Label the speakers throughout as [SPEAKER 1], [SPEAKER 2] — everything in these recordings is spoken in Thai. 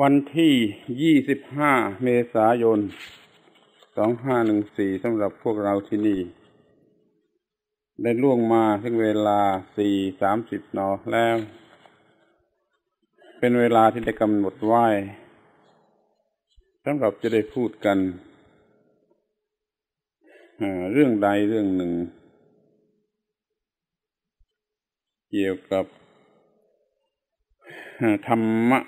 [SPEAKER 1] วันที่ยี่สิบห้าเมษายนสองห้าหนึ่งสี่สำหรับพวกเราที่นี่ ได้ล่วงมาถึงเวลาสี่สามสิบนอแล้ว เป็นเวลาที่ได้กำหนดไว้สำหรับจะได้พูดกัน เรื่องใดเรื่องหนึ่ง เกี่ยวกับธรรมะ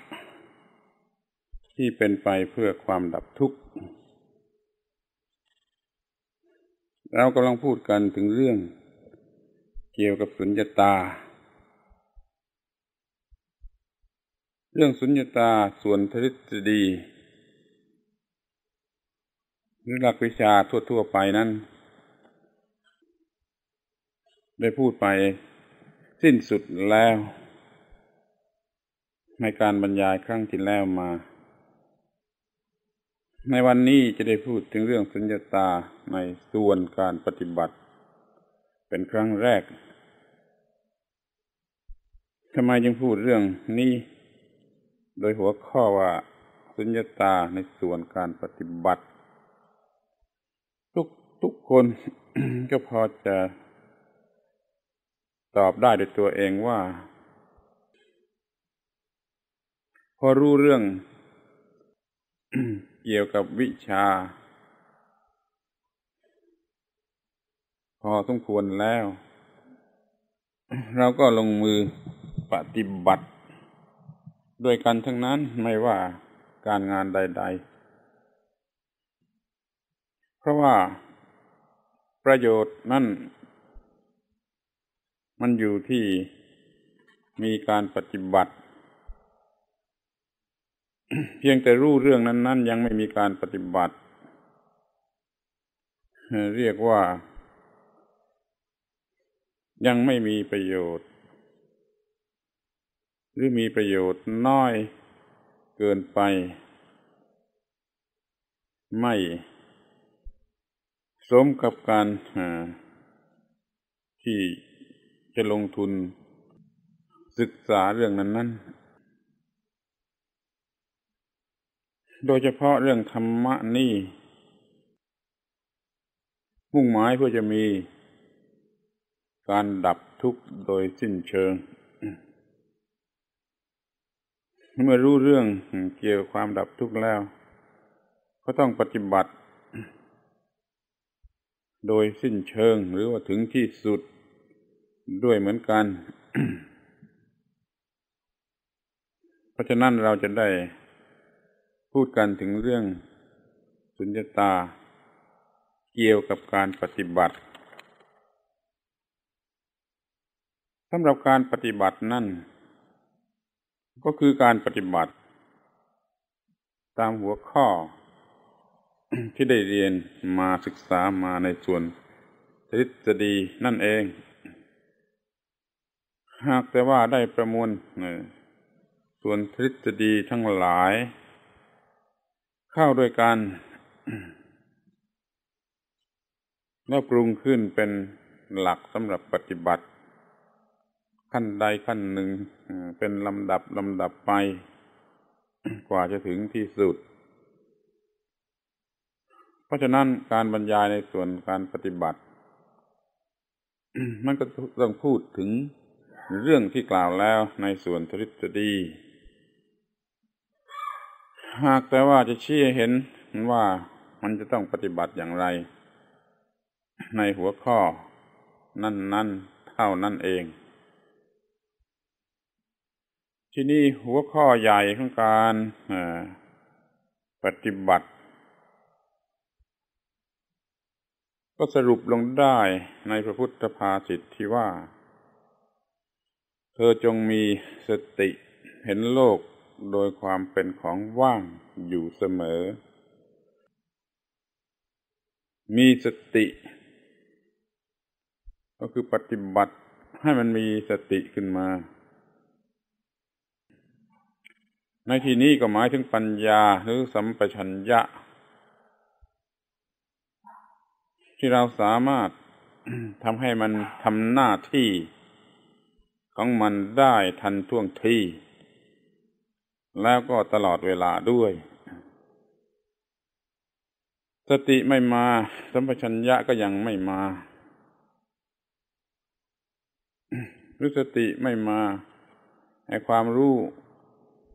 [SPEAKER 1] ที่เป็นไปเพื่อความดับทุกข์ เรากำลังพูดกันถึงเรื่องเกี่ยวกับสุญญตา เรื่องสุญญตาส่วนทฤษฎีหรือหลักวิชาทั่ว ๆ ไปนั้น ได้พูดไปสิ้นสุดแล้ว ในการบรรยายครั้งที่แล้วมา ในวันนี้จะได้พูดถึงเรื่องสัญญาตาในส่วนการปฏิบัติ เป็นครั้งแรกทำไมจึงพูดเรื่องนี้ โดยหัวข้อว่าสุญญาตาในส่วนการปฏิบัติ ทุกทุกคนก็พอจะตอบได้ด้วยตัวเองว่า พอรู้เรื่อง เกี่ยวกับวิชา พอสมควรแล้ว เราก็ลงมือปฏิบัติด้วยกันทั้งนั้นไม่ว่าการงานใด ๆ เพราะว่าประโยชน์นั่น มันอยู่ที่มีการปฏิบัติ เพียงแต่รู้เรื่องนั้น ๆ ยังไม่มีการปฏิบัติ เรียกว่า ยังไม่มีประโยชน์ หรือมีประโยชน์น้อยเกินไป ไม่ สมกับการที่จะลงทุนศึกษาเรื่องนั้น ๆ โดยเฉพาะเรื่องธรรมะนี่ มุ่งหมายเพื่อจะมีการดับทุกข์โดยสิ้นเชิง เมื่อรู้เรื่องเกี่ยวกับความดับทุกข์แล้ว ก็ต้องปฏิบัติ โดยสิ้นเชิงหรือว่าถึงที่สุดด้วยเหมือนกัน เพราะฉะนั้นเราจะได้ พูดกันถึงเรื่องสุญญตา เกี่ยวกับการปฏิบัติสำหรับการปฏิบัตินั่น ก็คือการปฏิบัติ ตามหัวข้อ ที่ได้เรียนมาศึกษามาในส่วนทฤษฎีนั่นเอง หากแต่ว่าได้ประมวลส่วนทฤษฎีทั้งหลาย ข้าด้วยกันแล้วปรุงขึ้นเป็นหลักสำหรับปฏิบัติ ขั้นใดขั้นหนึ่งเป็นลำดับลำดับไป กว่าจะถึงที่สุด เพราะฉะนั้นการบรรยายในส่วนการปฏิบัติ มันก็ต้องพูดถึงเรื่องที่กล่าวแล้วในส่วนทฤษฎี หากแต่ว่าจะชี้เห็นว่ามันจะต้องปฏิบัติอย่างไร ในหัวข้อ นั่นๆเท่านั้นเอง ที่นี่หัวข้อใหญ่ของการปฏิบัติ ก็สรุปลงได้ในพระพุทธภาษิตที่ว่า เธอจงมีสติเห็นโลก โดยความเป็นของว่างอยู่เสมอ มีสติ ก็คือปฏิบัติให้มันมีสติขึ้นมา ในที่นี้ก็หมายถึงปัญญาหรือสัมปชัญญะ ที่เราสามารถทำให้มันทำหน้าที่ของมันได้ทันท่วงที แล้วก็ตลอดเวลาด้วย สติไม่มาสัมปชัญญะก็ยังไม่มาหรือสติไม่มาให้ความรู้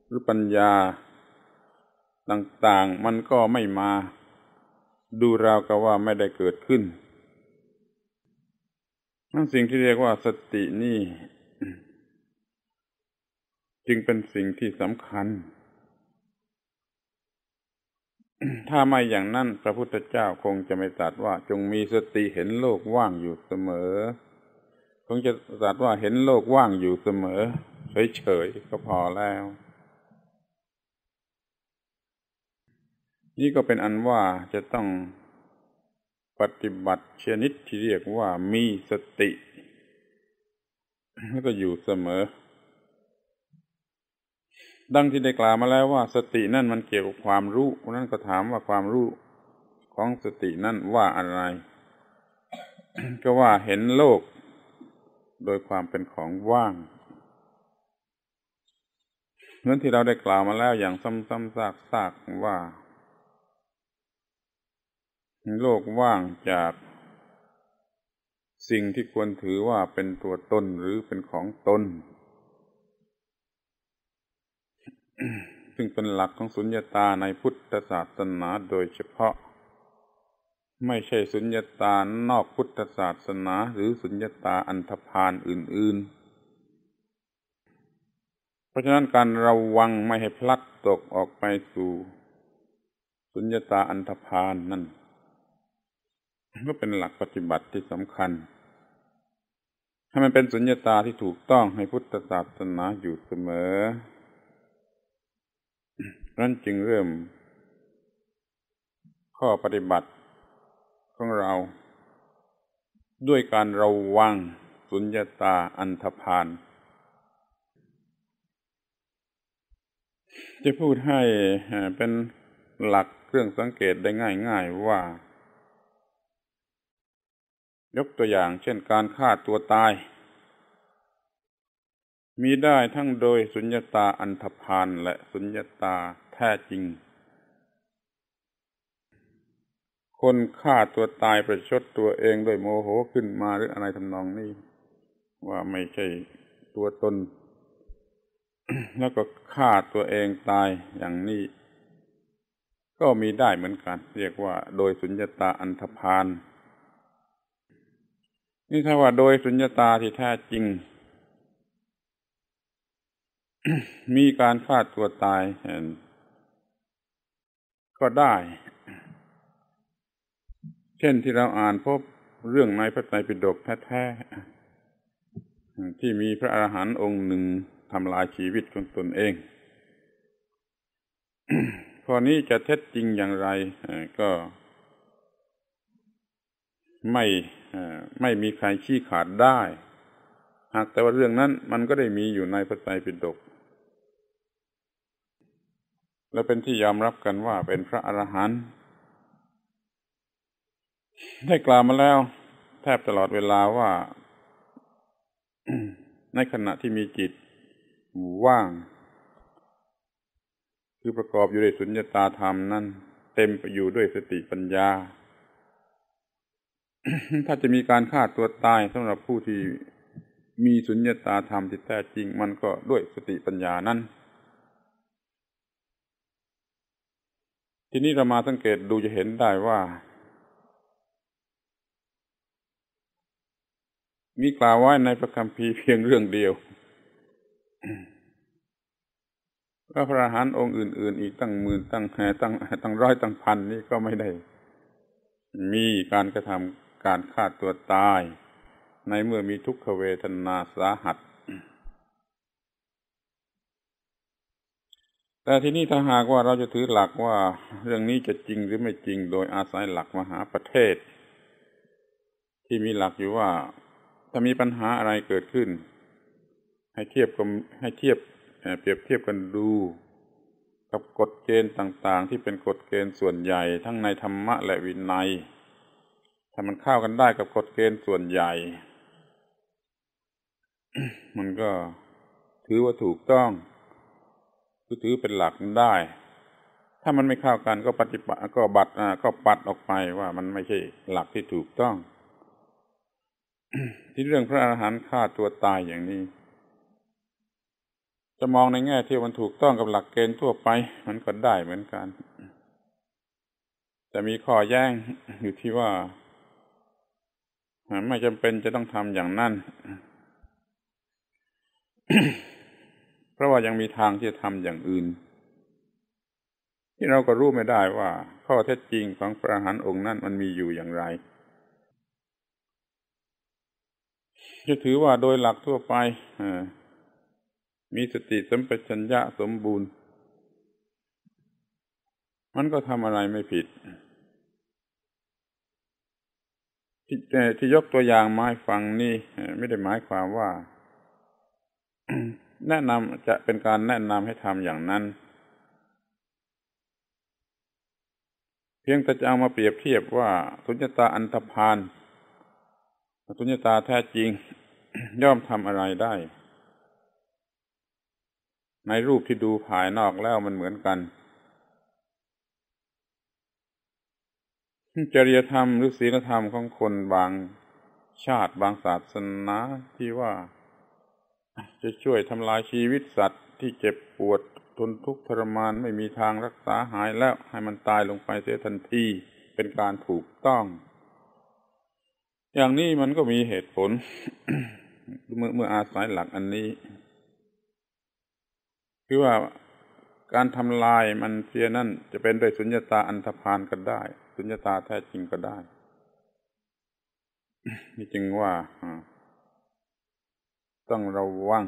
[SPEAKER 1] หรือปัญญาต่างๆ มันก็ไม่มา ดูราวกับว่าไม่ได้เกิดขึ้นนั่นสิ่งที่เรียกว่าสตินี่ จึงเป็นสิ่งที่สำคัญ ถ้าไม่อย่างนั้น พระพุทธเจ้าคงจะไม่ตรัสว่า จงมีสติเห็นโลกว่างอยู่เสมอ คงจะตรัสว่าเห็นโลกว่างอยู่เสมอ เฉยๆก็พอแล้ว นี่ก็เป็นอันว่าจะต้องปฏิบัติชนิดที่เรียกว่ามีสติแล้วก็อยู่เสมอ ดังที่ได้กล่าวมาแล้วว่าสตินั่นมันเกี่ยวกับความรู้นั้นก็ถามว่าความรู้ของสตินั่นว่าอะไร ก็ว่าเห็นโลก โดยความเป็นของว่างเหมือนที่เราได้กล่าวมาแล้วอย่างซ้ำๆซากๆว่า โลกว่างจากสิ่งที่ควรถือว่าเป็นตัวตนหรือเป็นของตน ซึ่งเป็นหลักของสุญญตาในพุทธศาสนาโดยเฉพาะ ไม่ใช่สุญญตานอกพุทธศาสนาหรือสุญญตาอันธพาลอื่น ๆ เพราะฉะนั้นการระวังไม่ให้พลัดตกออกไปสู่สุญญตาอันธพาลนนั่นก็เป็นหลักปฏิบัติที่สำคัญ ให้มันเป็นสุญญตาที่ถูกต้องให้พุทธศาสนาอยู่เสมอ นั้นจึงเริ่ม ข้อปฏิบัติของเรา ด้วยการระวังสุญญาตาอันธพาลจะพูดให้เป็นหลักเครื่องสังเกตได้ง่าย ๆว่า ยกตัวอย่างเช่นการฆ่าตัวตาย มีได้ทั้งโดยสุญญตาอันธพาลและสุญญตา แท้จริง คนฆ่าตัวตายประชดตัวเองด้วยโมโหขึ้นมาหรืออะไรทำนองนี้ ว่าไม่ใช่ตัวตน แล้วก็ฆ่าตัวเองตายอย่างนี้ ก็มีได้เหมือนกัน เรียกว่าโดยสุญญตาอันธพาลนี่ถ้าว่าโดยสุญญตาที่แท้จริง มีการฆ่าตัวตาย ก็ได้ เช่นที่เราอ่านพบเรื่องในพระไตรปิฎกแท้ๆที่มีพระอรหันต์องค์หนึ่งทำลายชีวิตของตนเอง ข้อนี้จะเท็จจริงอย่างไรก็ไม่ไม่มีใครชี้ขาดได้ หากแต่ว่าเรื่องนั้นมันก็ได้มีอยู่ในพระไตรปิฎก และเป็นที่ยอมรับกันว่าเป็นพระอรหันต์ได้กล่าวมาแล้ว แทบตลอดเวลาว่า ในขณะที่มีจิตว่าง คือประกอบอยู่ด้วยสุญญตาธรรมนั้น เต็มไปอยู่ด้วยสติปัญญา ถ้าจะมีการฆ่าตัวตายสำหรับผู้ที่มีสุญญตาธรรมที่แท้จริง มันก็ด้วยสติปัญญานั้น ทีนี้เรามาสังเกตดูจะเห็นได้ว่า มีกล่าวไว้ในพระคัมภีร์เพียงเรื่องเดียวพระพระหันองค์อื่น ๆ อีกตั้งหมื่นตั้งแห่ตั้งตั้งร้อยตั้งพันนี่ก็ไม่ได้ มีการกระทำการฆ่าตัวตาย ในเมื่อมีทุกขเวทนาสาหัส แต่ที่นี่ถ้าหากว่าเราจะถือหลักว่าเรื่องนี้จะจริงหรือไม่จริง โดยอาศัยหลักมหาประเทศ ที่มีหลักอยู่ว่าถ้ามีปัญหาอะไรเกิดขึ้น ให้เทียบกับให้เทียบเปรียบเทียบกันดู กับกฎเกณฑ์ต่างๆ ที่เป็นกฎเกณฑ์ส่วนใหญ่ ทั้งในธรรมะและวินัยถ้ามันเข้ากันได้กับกฎเกณฑ์ส่วนใหญ่ มันก็ถือว่าถูกต้อง ถือเป็นหลักได้ ถ้ามันไม่เข้ากันก็ปฏิบัติก็บัตรก็ปัดออกไปว่ามันไม่ใช่หลักที่ถูกต้อง ที่เรื่องพระอาหารฆ่าตัวตายอย่างนี้ จะมองในแง่ที่มันถูกต้องกับหลักเกณฑ์ทั่วไป มันก็ได้เหมือนกัน แต่มีข้อแย้งอยู่ที่ว่าไม่จำเป็นจะต้องทำอย่างนั้น ราะว่ายังมีทางที่จะทำอย่างอื่น ที่เราก็รู้ไม่ได้ว่า ข้อเท็จจริงของพระอรหันต์องค์นั้นมันมีอยู่อย่างไร จะถือว่าโดยหลักทั่วไปมีสติสัมปชัญญะสมบูรณ์ มันก็ทำอะไรไม่ผิดที่ที่ยกตัวอย่างไม้ฟังนี่ไม่ได้หมายความว่า แนะนำจะเป็นการแนะนำให้ทำอย่างนั้น เพียงแต่จะเอามาเปรียบเทียบว่าสุญญตาอันธพาลสุญญตาแท้จริง ย่อมทำอะไรได้ ในรูปที่ดูภายนอกแล้วมันเหมือนกันจริยธรรมหรือศีลธรรมของคนบางชาติบางศาสนาที่ว่า จะช่วยทำลายชีวิตสัตว์ที่เจ็บปวดทนทุกข์ทรมานไม่มีทางรักษาหายแล้วให้มันตายลงไปเสียทันทีเป็นการถูกต้อง อย่างนี้มันก็มีเหตุผล เมื่อเมื่ออาศัยหลักอันนี้ คือว่าการทำลายมันเสียนั่นจะเป็นโดยสุญญตาอันธพาลก็ได้ สุญญตาแท้จริงก็ได้นี่จึงว่า ต้องระวัง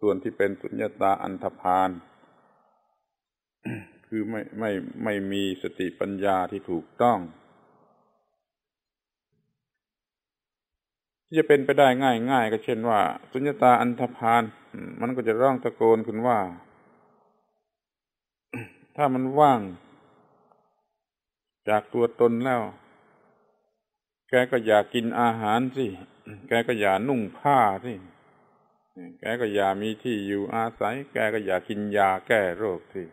[SPEAKER 1] ส่วนที่เป็นสุญญตาอันธพาลคือไม่ไม่ไม่มีสติปัญญาที่ถูกต้อง ที่จะเป็นไปได้ง่ายง่ายก็เช่นว่า สุญญตาอันธพาลมันก็จะร้องตะโกนขึ้นว่า ถ้ามันว่าง จากตัวตนแล้ว แกก็อย่ากินอาหารสิ แกก็อย่านุ่งผ้าสิแกก็อย่ามีที่อยู่อาศัย แกก็อย่ากินยาแก้โรคสิ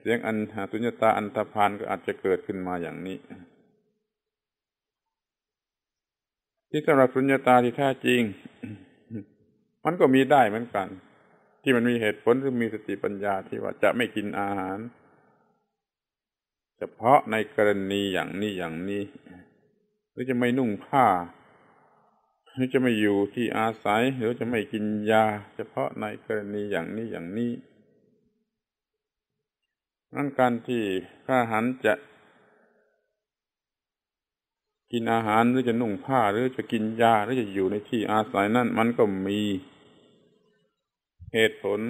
[SPEAKER 1] เสียงอันสุญญตาอันธพาลก็อาจจะเกิดขึ้นมาอย่างนี้ ที่สำหรับสุญญตาที่แท้จริง มันก็มีได้เหมือนกัน ที่มันมีเหตุผลหรือมีสติปัญญาที่ว่าจะไม่กินอาหาร เฉพาะในกรณีอย่างนี้อย่างนี้ หรือจะไม่นุ่งผ้า หรือจะไม่อยู่ที่อาศัย หรือจะไม่กินยา เฉพาะในกรณีอย่างนี้อย่างนี้นั่นการที่พระหันจะกินอาหารหรือจะนุ่งผ้า หรือจะกินยา หรือจะอยู่ในที่อาศัยนั่นมันก็มีเหตุผล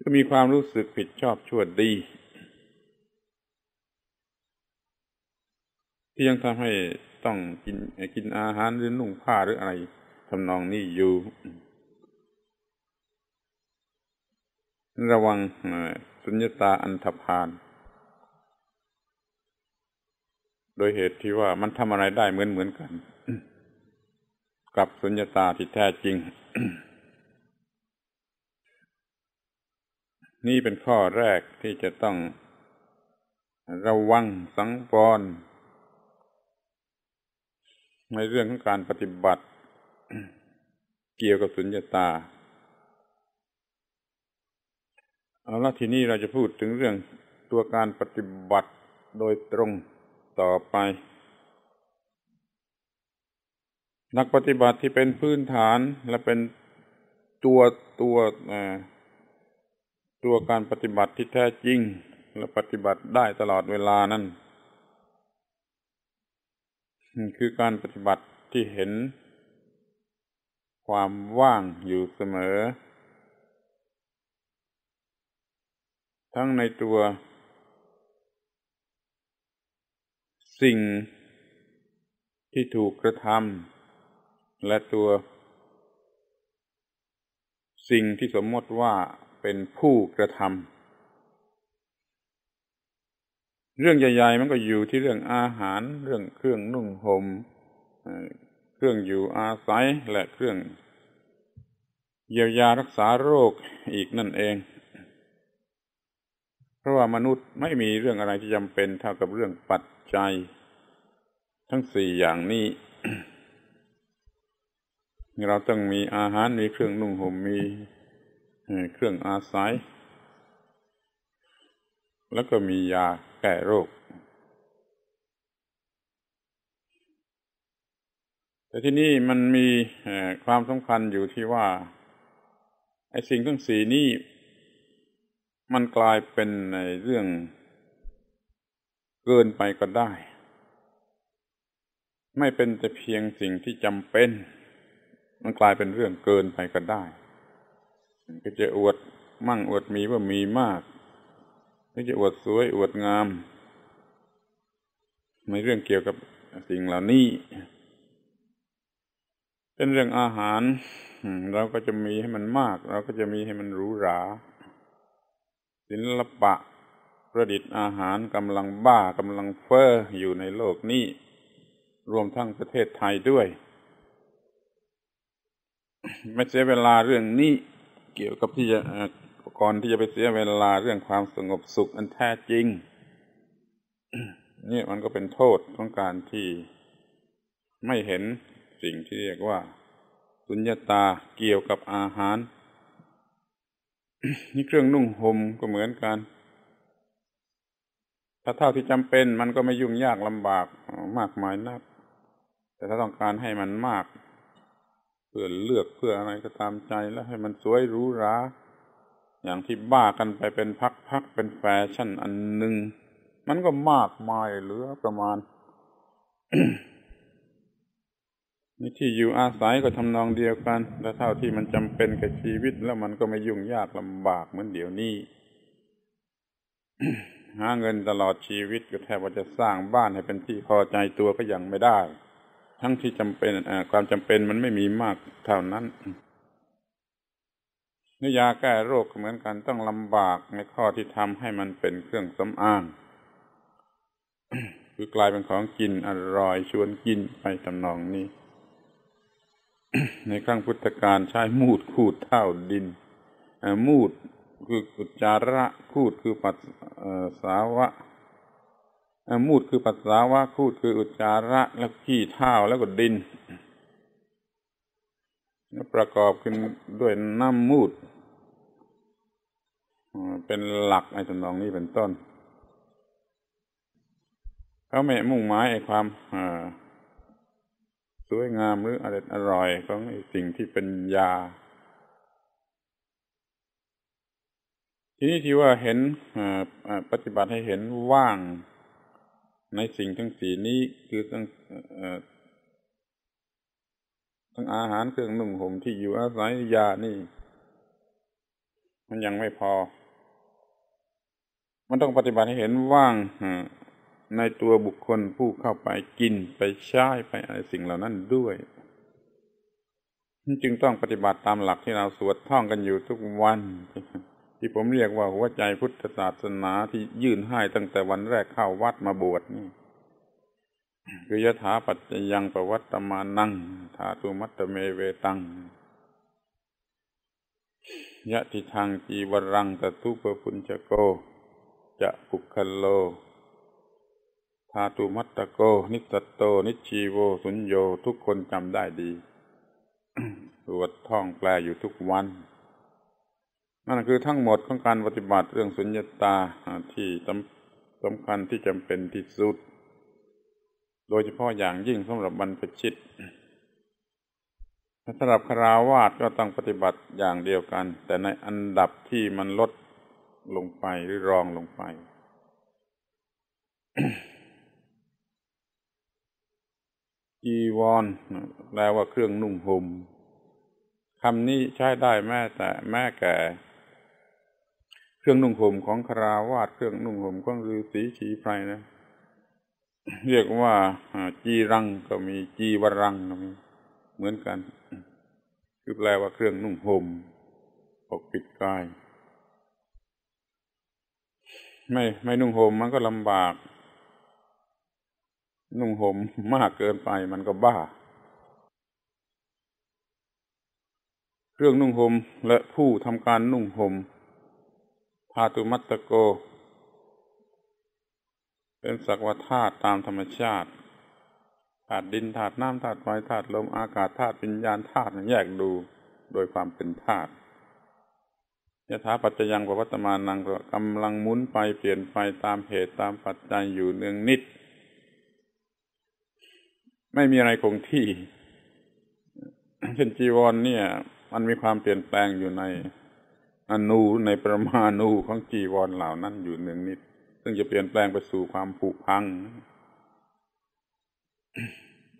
[SPEAKER 1] ก็มีความรู้สึกผิดชอบชั่วดี ที่ยังทำให้ต้องกินกินอาหารหรือนุ่งผ้าหรืออะไรทำนองนี้อยู่ ระวังสุญญตาอันธพาลโดยเหตุที่ว่ามันทำอะไรได้เหมือนเหมือนกัน กับสุญญตาที่แท้จริง นี่เป็นข้อแรกที่จะต้องระวังสังวร ในเรื่องของการปฏิบัติ เกี่ยวกับสุญญตาเอาละทีนี้เราจะพูดถึงเรื่องตัวการปฏิบัติโดยตรงต่อไป นักปฏิบัติที่เป็นพื้นฐานและเป็นตัวตัวตัวการปฏิบัติที่แท้จริง และปฏิบัติได้ตลอดเวลานั้น คือการปฏิบัติที่เห็น ความว่างอยู่เสมอ ทั้งในตัว สิ่งที่ถูกกระทำและตัว สิ่งที่สมมติว่าเป็นผู้กระทำ เรื่องใหญ่ ๆ มันก็อยู่ที่เรื่องอาหาร เรื่องเครื่องนุ่งหม่มเครื่องอยู่อาศัยและเครื่อง เยียวยารักษาโรคอีกนั่นเอง เพราะว่ามนุษย์ไม่มีเรื่องอะไรที่จำเป็นเท่ากับเรื่องปัจจัย ทั้งสี่อย่างนี้เราต้องมีอาหารมีเครื่องนุ่งห่มมีเครื่องอาศัย แล้วก็มียา แก้โรคแต่ที่นี่มันมีความสำคัญอยู่ที่ว่าไอ้สิ่งทั้งสีนี้มันกลายเป็นในเรื่องเกินไปก็ได้ ไม่เป็นแต่เพียงสิ่งที่จำเป็น มันกลายเป็นเรื่องเกินไปก็ได้ ก็จะอวดมั่งอวดมีว่ามีมาก ก็จะอวดสวยอวดงาม ในเรื่องเกี่ยวกับสิ่งเหล่านี้ เป็นเรื่องอาหาร เราก็จะมีให้มันมาก เราก็จะมีให้มันหรูหรา ศิลปะประดิษฐ์อาหารกำลังบ้ากำลังเฟ้ออยู่ในโลกนี้ รวมทั้งประเทศไทยด้วย ไม่เสียเวลาเรื่องนี้เกี่ยวกับที่จะ ก่อนที่จะไปเสียเวลาเรื่องความสงบสุขอันแท้จริง นี่มันก็เป็นโทษของการที่ไม่เห็นสิ่งที่เรียกว่า สุญญาตาเกี่ยวกับอาหาร นี่เครื่องนุ่งห่มก็เหมือนกัน ถ้าเท่าที่จำเป็นมันก็ไม่ยุ่งยากลำบากมากมายนัก แต่ถ้าต้องการให้มันมาก เพื่อเลือกเพื่ออะไรก็ตามใจแล้วให้มันสวยหรูหรา อย่างที่บ้ากันไปเป็นพักๆเป็นแฟชั่นอันหนึ่งมันก็มากมายเหลือประมาณนี่ที่อยู่อาศัยก็ทำนองเดียวกันและเท่าที่มันจำเป็นกับชีวิต แล้วมันก็ไม่ยุ่งยากลำบากเหมือนเดี๋ยวนี้หาเงินตลอดชีวิตก็แทบว่าจะสร้างบ้านให้เป็นที่พอใจตัวก็ยังไม่ได้ ทั้งที่จำเป็นความจำเป็นมันไม่มีมากเท่านั้น นิยาแก้โรคเหมือนกันต้องลำบากในข้อที่ทำให้มันเป็นเครื่องสำอางคือกลายเป็นของกินอร่อยชวนกินไปตำนองนี้ ในครั้งพุทธกาลใช้มูดคูดเท่าดินมูดคือกุจาระคูดคือปัสสาวะมูดคือปัสสาวะคูดคืออุจจาระแล้วขี้เท้าแล้วก็ดิน ประกอบขึ้นด้วยน้ำมูดเป็นหลักในตำนองนี้เป็นต้น เขาไม่มุ่งหมายไอ้ความสวยงามหรืออร่อยอร่อยของสิ่งที่เป็นยา ทีนี้ที่ว่าเห็นปฏิบัติให้เห็นว่างในสิ่งทั้งสี่นี้คือทั้ง ทั้งอาหารเครื่องนุ่งห่มที่อยู่อาศัยยานี่ มันยังไม่พอ มันต้องปฏิบัติให้เห็นว่างในตัวบุคคลผู้เข้าไปกินไปใช้ไปอะไรสิ่งเหล่านั้นด้วยจึงต้องปฏิบัติตามหลักที่เราสวดท่องกันอยู่ทุกวัน ที่ผมเรียกว่าหัวใจพุทธศาสนาที่ยื่นให้ตั้งแต่วันแรกเข้าวัดมาบวชนี่ คือยถาปัจจยังประวัตมานังธาตุมัตเมเวตังยะทิทางจีวรังตตุปปุญจโก จะปุคโลธาตุมัตตโก นิสตโต นิชีโว สุญโย ทุกคนจำได้ดีสวดท่องแปลอยู่ทุกวันนั่นคือทั้งหมดของการปฏิบัติเรื่องสุญญตาที่สำคัญที่จำเป็นที่สุด โดยเฉพาะอย่างยิ่งสำหรับบรรพชิตสำหรับคราวาสก็ต้องปฏิบัติอย่างเดียวกัน แต่ในอันดับที่มันลดลงไปหรือรองลงไป จีวรแปลว่าเครื่องนุ่งห่มคำนี้ใช้ได้แม้แต่แม้แก่ เครื่องนุ่งห่มของคราวาสเครื่องนุ่งห่มของฤาษีชีไพรนะ เรียกว่าจีรังก็มีจีวรังก็มีเหมือนกัน คือแปลว่าเครื่องนุ่งห่มปกปิดกาย ไม่ไม่นุ่งห่มมันก็ลำบาก นุ่งห่มมากเกินไปมันก็บ้า เครื่องนุ่งห่มและผู้ทำการนุ่งห่มพาตุมัตตโก เป็นสักวธาตุตามธรรมชาติธาตุดินธาตุน้ำธาตุไฟธาตุลมอากาศธาตุวิญญาณธาตุแยกดูโดยความเป็นธาตุยถาปัจจยังปวัตมานังกำลังหมุนไปเปลี่ยนไปตามเหตุตามปัจจัยอยู่เนืองนิด ไม่มีอะไรคงที่เช่นจีวรเนี่ย มันมีความเปลี่ยนแปลงอยู่ในอนูในประมาณูของจีวรเหล่านั้นอยู่เนืองนิด ซึ่งจะเปลี่ยนแปลงไปสู่ความผุพัง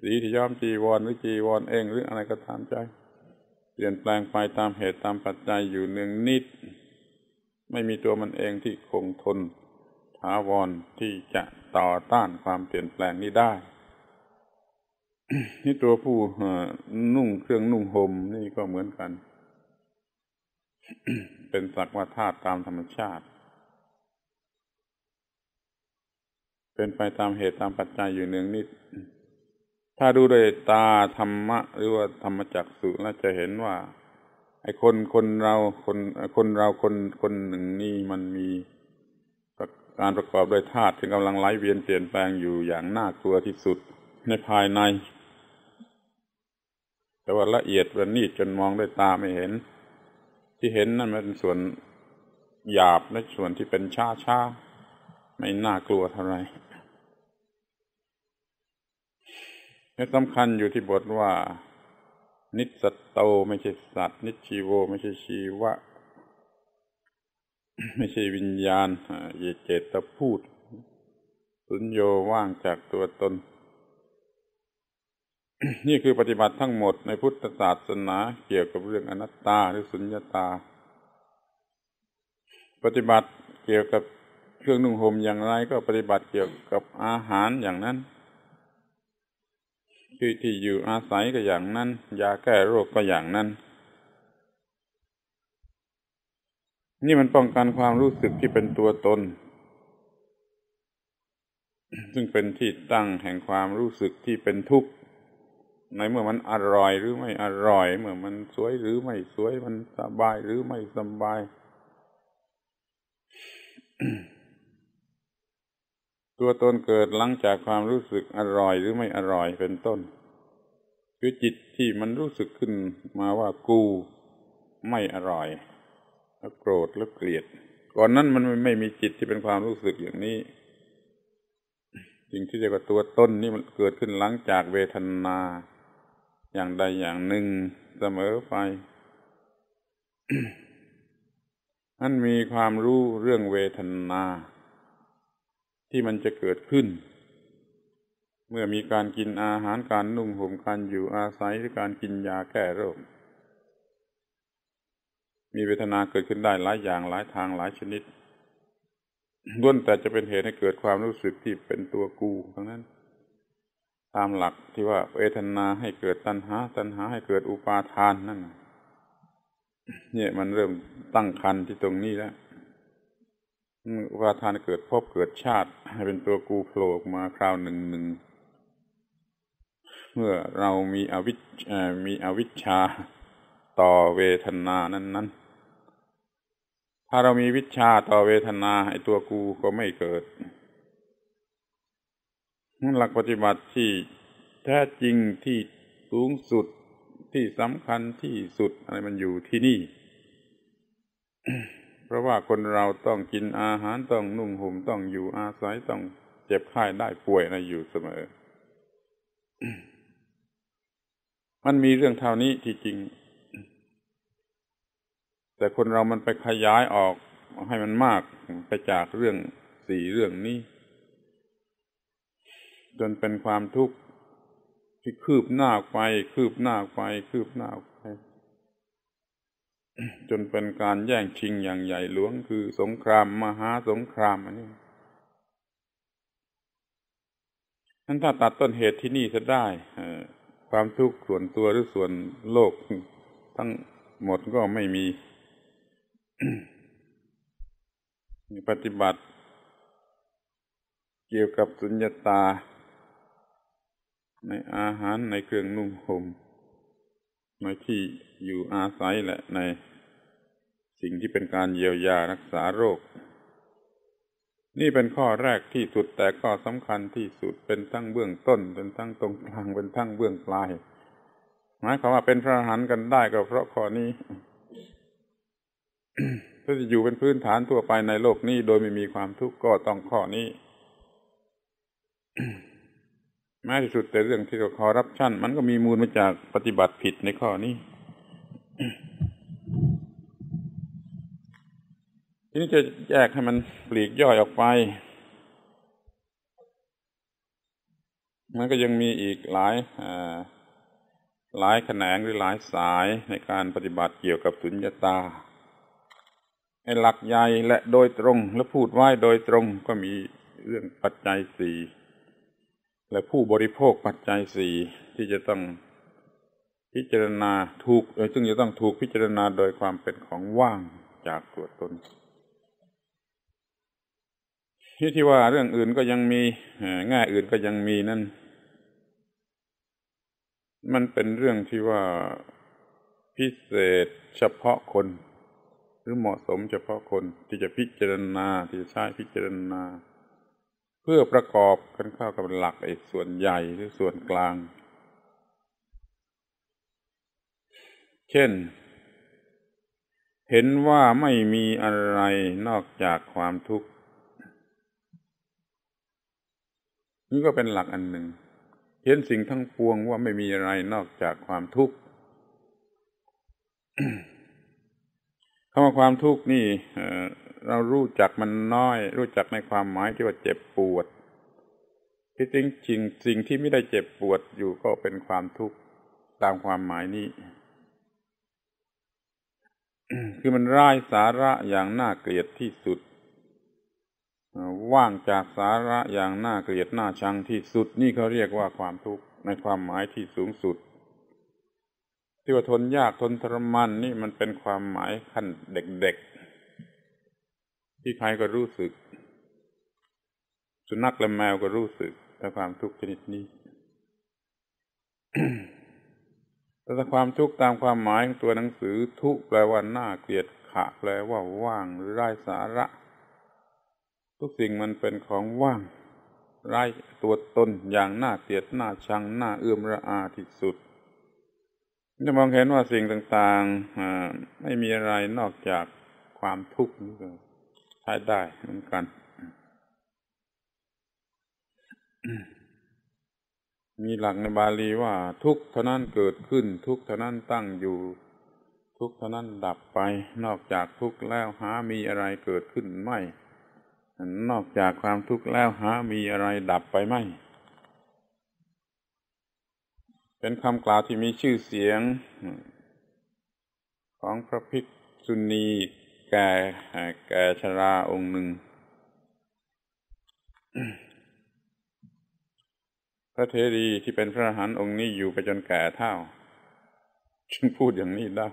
[SPEAKER 1] สีที่ย้อมจีวรหรือจีวรเองหรืออะไรก็ตามใจ เปลี่ยนแปลงไปตามเหตุตามปัจจัยอยู่เนืองนิด ไม่มีตัวมันเองที่คงทนถาวรที่จะต่อต้านความเปลี่ยนแปลงนี้ได้ นี่ตัวผู้นุ่งเครื่องนุ่งห่มนี่ก็เหมือนกัน เป็นสักว่าธาตุตามธรรมชาติ เป็นไปตามเหตุตามปัจจัยอยู่เนืองนิด ถ้าดูด้วยตาธรรมะ หรือว่าธรรมจักสุแล้วจะเห็นว่า ไอ้คนคนเราคนคนเราคนคนหนึ่งนี่มันมีการประกอบด้วยธาตุที่กำลังไหลเวียนเปลี่ยนแปลงอยู่อย่างน่ากลัวที่สุดในภายใน แต่ว่าละเอียดประณีตจนมองด้วยตาไม่เห็น ที่เห็นนั่นเป็นส่วนหยาบและส่วนที่เป็นช้าช้าไม่น่ากลัวเท่าไร หร่นี่สำคัญอยู่ที่บทว่า นิสัตโตไม่ใช่สัตว์ นิชีโว ไม่ใช่ชีวะ ไม่ใช่วิญญาณเยเจตพูด สุญโยว่างจากตัวตน นี่คือปฏิบัติทั้งหมดในพุทธศาสนาเกี่ยวกับเรื่องอนัตตาหรือสุญญาตา ปฏิบัติเกี่ยวกับเครื่องนุ่งห่มอย่างไรก็ปฏิบัติเกี่ยวกับอาหารอย่างนั้น ที่ที่อยู่อาศัยก็อย่างนั้น ยาแก้โรคก็อย่างนั้น นี่มันป้องกันความรู้สึกที่เป็นตัวตน ซึ่งเป็นที่ตั้งแห่งความรู้สึกที่เป็นทุกข์ ในเมื่อมันอร่อยหรือไม่อร่อย เมื่อมันสวยหรือไม่สวย มันสบายหรือไม่สบาย ตัวตนเกิดหลังจากความรู้สึกอร่อยหรือไม่อร่อยเป็นต้น คือจิตที่มันรู้สึกขึ้นมาว่ากูไม่อร่อย แล้วโกรธแล้วเกลียด ก่อนนั้นมันไม่มีจิตที่เป็นความรู้สึกอย่างนี้สิ่งที่เรียกว่าตัวตนนี่มันเกิดขึ้นหลังจากเวทนา อย่างใดอย่างหนึ่งเสมอไปนั่นมีความรู้เรื่องเวทนา ที่มันจะเกิดขึ้น เมื่อมีการกินอาหารการนุ่งห่มการอยู่อาศัยหรือการกินยาแก้โรค มีเวทนาเกิดขึ้นได้หลายอย่างหลายทางหลายชนิดล้วนแต่จะเป็นเหตุให้เกิดความรู้สึกที่เป็นตัวกูทั้งนั้น ตามหลักที่ว่าเวทนาให้เกิดตัณหา ตัณหาให้เกิดอุปาทานนั่นเนี่ยมันเริ่มตั้งคันที่ตรงนี้แล้ว อุปาทานเกิดพบเกิดชาติให้เป็นตัวกูโผล่มาคราวหนึ่งหนึ่งเมื่อเรามีอวิชมีอวิชชาต่อเวทนานั้นนั้นถ้าเรามีวิชาต่อเวทนาไอตัวกูก็ไม่เกิดหลักปฏิบัติที่แท้จริงที่สูงสุดที่สำคัญที่สุดอะไรมันอยู่ที่นี่ ราะว่าคนเราต้องกินอาหารต้องนุ่งห่มต้องอยู่อาศัยต้องเจ็บไข้ได้ป่วยอะอยู่เสมอ มันมีเรื่องเท่านี้ที่จริง แต่คนเรามันไปขยายออกให้มันมากไปจากเรื่องสี่เรื่องนี้ จนเป็นความทุกข์ที่คืบหน้าไป คืบหน้าไป คืบหน้าไป จนเป็นการแย่งชิงอย่างใหญ่หลวงคือสงครามมหาสงครามอันนี้นั้นถ้าตัดต้นเหตุที่นี่จะได้ความทุกข์ส่วนตัวหรือส่วนโลก ทั้งหมดก็ไม่มีปฏิบัติ เกี่ยวกับสุญญตา ในอาหารในเครื่องนุ่งห่ม ในที่อยู่อาศัยและในสิ่งที่เป็นการเยียวยารักษาโรค นี่เป็นข้อแรกที่สุดแต่ก็สำคัญที่สุดเป็นทั้งเบื้องต้น เป็นทั้งตรงกลางเป็นทั้งเบื้องปลายหมายความว่าเป็นพระอรหันต์กันได้ก็เพราะข้อนี้ถ้าจะอยู่เป็นพื้นฐานทั่วไปในโลกนี้ โดยไม่มีความทุกข์ก็ต้องข้อนี้ แม้ที่สุดแต่เรื่องที่เราคอรับชั่น มันก็มีมูลมาจากปฏิบัติผิดในข้อนี้ทีนี้จะแยกให้มันปลีกย่อยออกไป มันก็ยังมีอีกหลายหลายแขนงหรือหลายสายในการปฏิบัติเกี่ยวกับสุญญตาไอ้หลักใหญ่และโดยตรงและพูดไว้โดยตรงก็มีเรื่องปัจจัยสี่ และผู้บริโภคปัจจัยสี่ที่จะต้องพิจารณาถูกซึ่งจะต้องถูกพิจารณาโดยความเป็นของว่างจากตัวตนที่ที่ว่าเรื่องอื่นก็ยังมีแง่อื่นก็ยังมีนั่น มันเป็นเรื่องที่ว่าพิเศษเฉพาะคน หรือเหมาะสมเฉพาะคนที่จะพิจารณาที่จะใช้พิจารณา เพื่อประกอบกันเข้ากับหลักไอ้ส่วนใหญ่หรือส่วนกลาง เช่น เห็นว่าไม่มีอะไรนอกจากความทุกข์นี่ก็เป็นหลักอันหนึ่ง เห็นสิ่งทั้งปวงว่าไม่มีอะไรนอกจากความทุกข์คำว่าความทุกข์นี่ เรารู้จักมันน้อย รู้จักในความหมายที่ว่าเจ็บปวด ที่จริงจริงสิ่งที่ไม่ได้เจ็บปวดอยู่ก็เป็นความทุกข์ตามความหมายนี้ คือมันร้ายสาระอย่างน่าเกลียดที่สุด ว่างจากสาระอย่างน่าเกลียดน่าชังที่สุด นี่เขาเรียกว่าความทุกข์ในความหมายที่สูงสุดที่ว่าทนยากทนทรมานนี่มันเป็นความหมายขั้นเด็กๆ ที่ใครก็รู้สึก สุนัขและแมวก็รู้สึกแต่ความทุกข์ชนิดนี้แต่ความทุกข์ตามความหมายของตัวหนังสือทุกแปลว่าน่าเกลียดขะแปลว่าว่างหรือไร้สาระ ทุกสิ่งมันเป็นของว่าง ไร้ตัวตนอย่างน่าเกลียดน่าชังน่าเอื้อมระอาที่สุดจะมองเห็นว่าสิ่งต่างๆไม่มีอะไรนอกจากความทุกข์นี่ก็ ใช้ได้เหมือนกัน มีหลักในบาลีว่า ทุกเท่านั้นเกิดขึ้น ทุกเท่านั้นตั้งอยู่ ทุกเท่านั้นดับไป นอกจากทุกแล้วหามีอะไรเกิดขึ้นไม่ นอกจากความทุกข์แล้วหามีอะไรดับไปไหมเป็นคำกล่าวที่มีชื่อเสียงของพระภิกษุณี แก่แก่ชราองค์หนึ่ง พระเทรีที่เป็นพระอรหันต์องค์นี้อยู่ไปจนแก่เท่า จึงพูดอย่างนี้ได้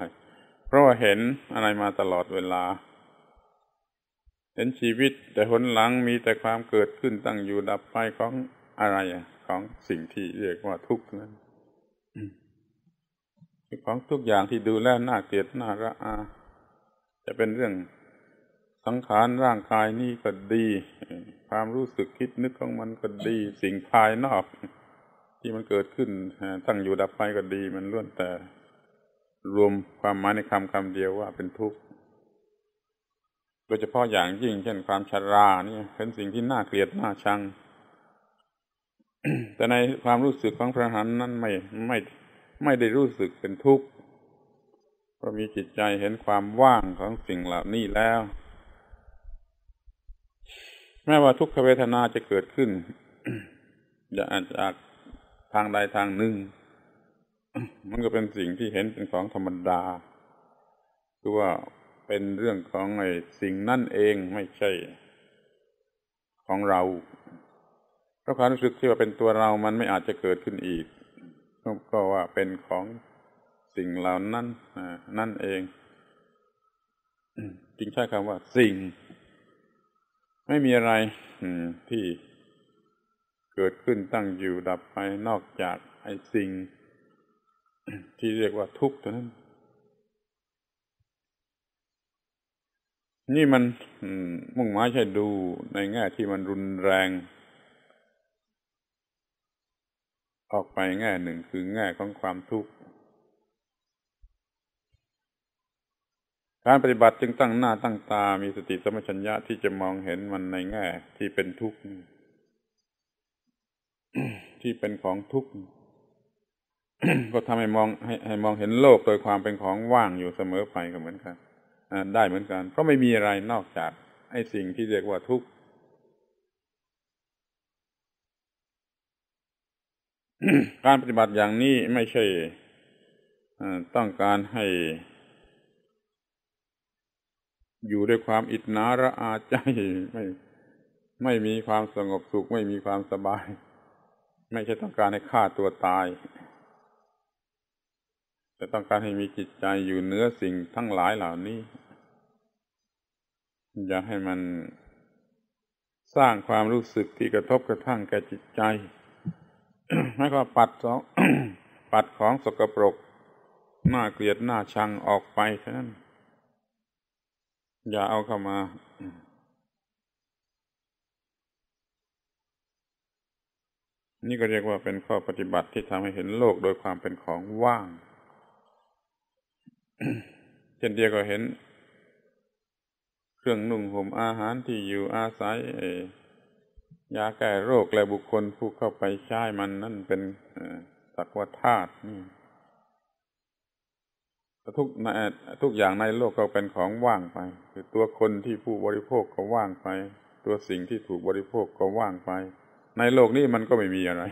[SPEAKER 1] เพราะว่าเห็นอะไรมาตลอดเวลา เห็นชีวิตแต่หนหลังมีแต่ความเกิดขึ้นตั้งอยู่ดับไปของอะไรของสิ่งที่เรียกว่าทุกข์นั้นของทุกอย่างที่ดูแลน่าเกลียดน่าระอา จะเป็นเรื่องสังขารร่างกายนี่ก็ดี ความรู้สึกคิดนึกของมันก็ดี สิ่งภายนอก ที่มันเกิดขึ้นตั้งอยู่ดับไปก็ดี มันล้วนแต่ รวมความหมายในคำคำเดียวว่าเป็นทุกข์โดยเฉพาะอย่างยิ่ง เช่นความชรานี่เป็นสิ่งที่น่าเกลียดน่าชัง แต่ในความรู้สึกของพระหันนั้นไม่ไม่ไม่ได้รู้สึกเป็นทุกข์ พราะมีจิตใจเห็นความว่างของสิ่งเหล่านี้แล้ว แม้ว่าทุกขเวทนาจะเกิดขึ้นจะอาจจากทางใดทางหนึ่ง มันก็เป็นสิ่งที่เห็นเป็นของธรรมดาคือว่าเป็นเรื่องของไอ้สิ่งนั่นเองไม่ใช่ ของเราเพราะความรู้สึกที่ว่าเป็นตัวเรามันไม่อาจจะเกิดขึ้นอีก ก็ว่าเป็นของ สิ่งเหล่านั้นนั่นเองจึงใช้คำว่าสิ่ง ไม่มีอะไรที่เกิดขึ้นตั้งอยู่ดับไปนอกจากไอ้สิ่ง ที่เรียกว่าทุกข์เท่านั้น นี่มันมุ่งหมายใช่ดูในแง่ที่มันรุนแรง ออกไปแง่หนึ่งคือแง่ของความทุกข์ การปฏิบัติจึงตั้งหน้าตั้งตา มีสติสมัชัญญะที่จะมองเห็นมันในแง่ที่เป็นทุกข์ที่เป็นของทุกข์ก็ทำให้มองให้ให้มองเห็นโลกโดยความเป็นของว่างอยู่เสมอไปก็เหมือนกันได้เหมือนกัน เพราะไม่มีอะไรนอกจากไอ้สิ่งที่เรียกว่าทุกข์การปฏิบัติอย่างนี้ไม่ใช่ต้องการให้ อยู่ด้วยความอิจนาระอาใจไม่ไม่มีความสงบสุขไม่มีความสบาย ไม่ใช่ต้องการให้ฆ่าตัวตาย แต่ต้องการให้มีจิตใจอยู่เนื้อสิ่งทั้งหลายเหล่านี้ อย่าให้มันสร้างความรู้สึกที่กระทบกระทั่งแก่จิตใจไม่ก็ปัดสองปัดของสกปรกหน้าเกลียดหน้าชังออกไปเท่านั้น อย่าเอาเข้ามา นี่ก็เรียกว่าเป็นข้อปฏิบัติที่ทำให้เห็นโลกโดยความเป็นของว่าง เช่นเดียวก็เห็น เครื่องนุ่งห่มอาหารที่อยู่อาศัยยาแก้โรคและบุคคลผู้เข้าไปใช้มันนั่นเป็นสักว่าธาตุนี่ ทุกทุกอย่างในโลกก็เป็นของว่างไป คือตัวคนที่ผู้บริโภคก็ว่างไป ตัวสิ่งที่ถูกบริโภคก็ว่างไป ในโลกนี้มันก็ไม่มีอะไร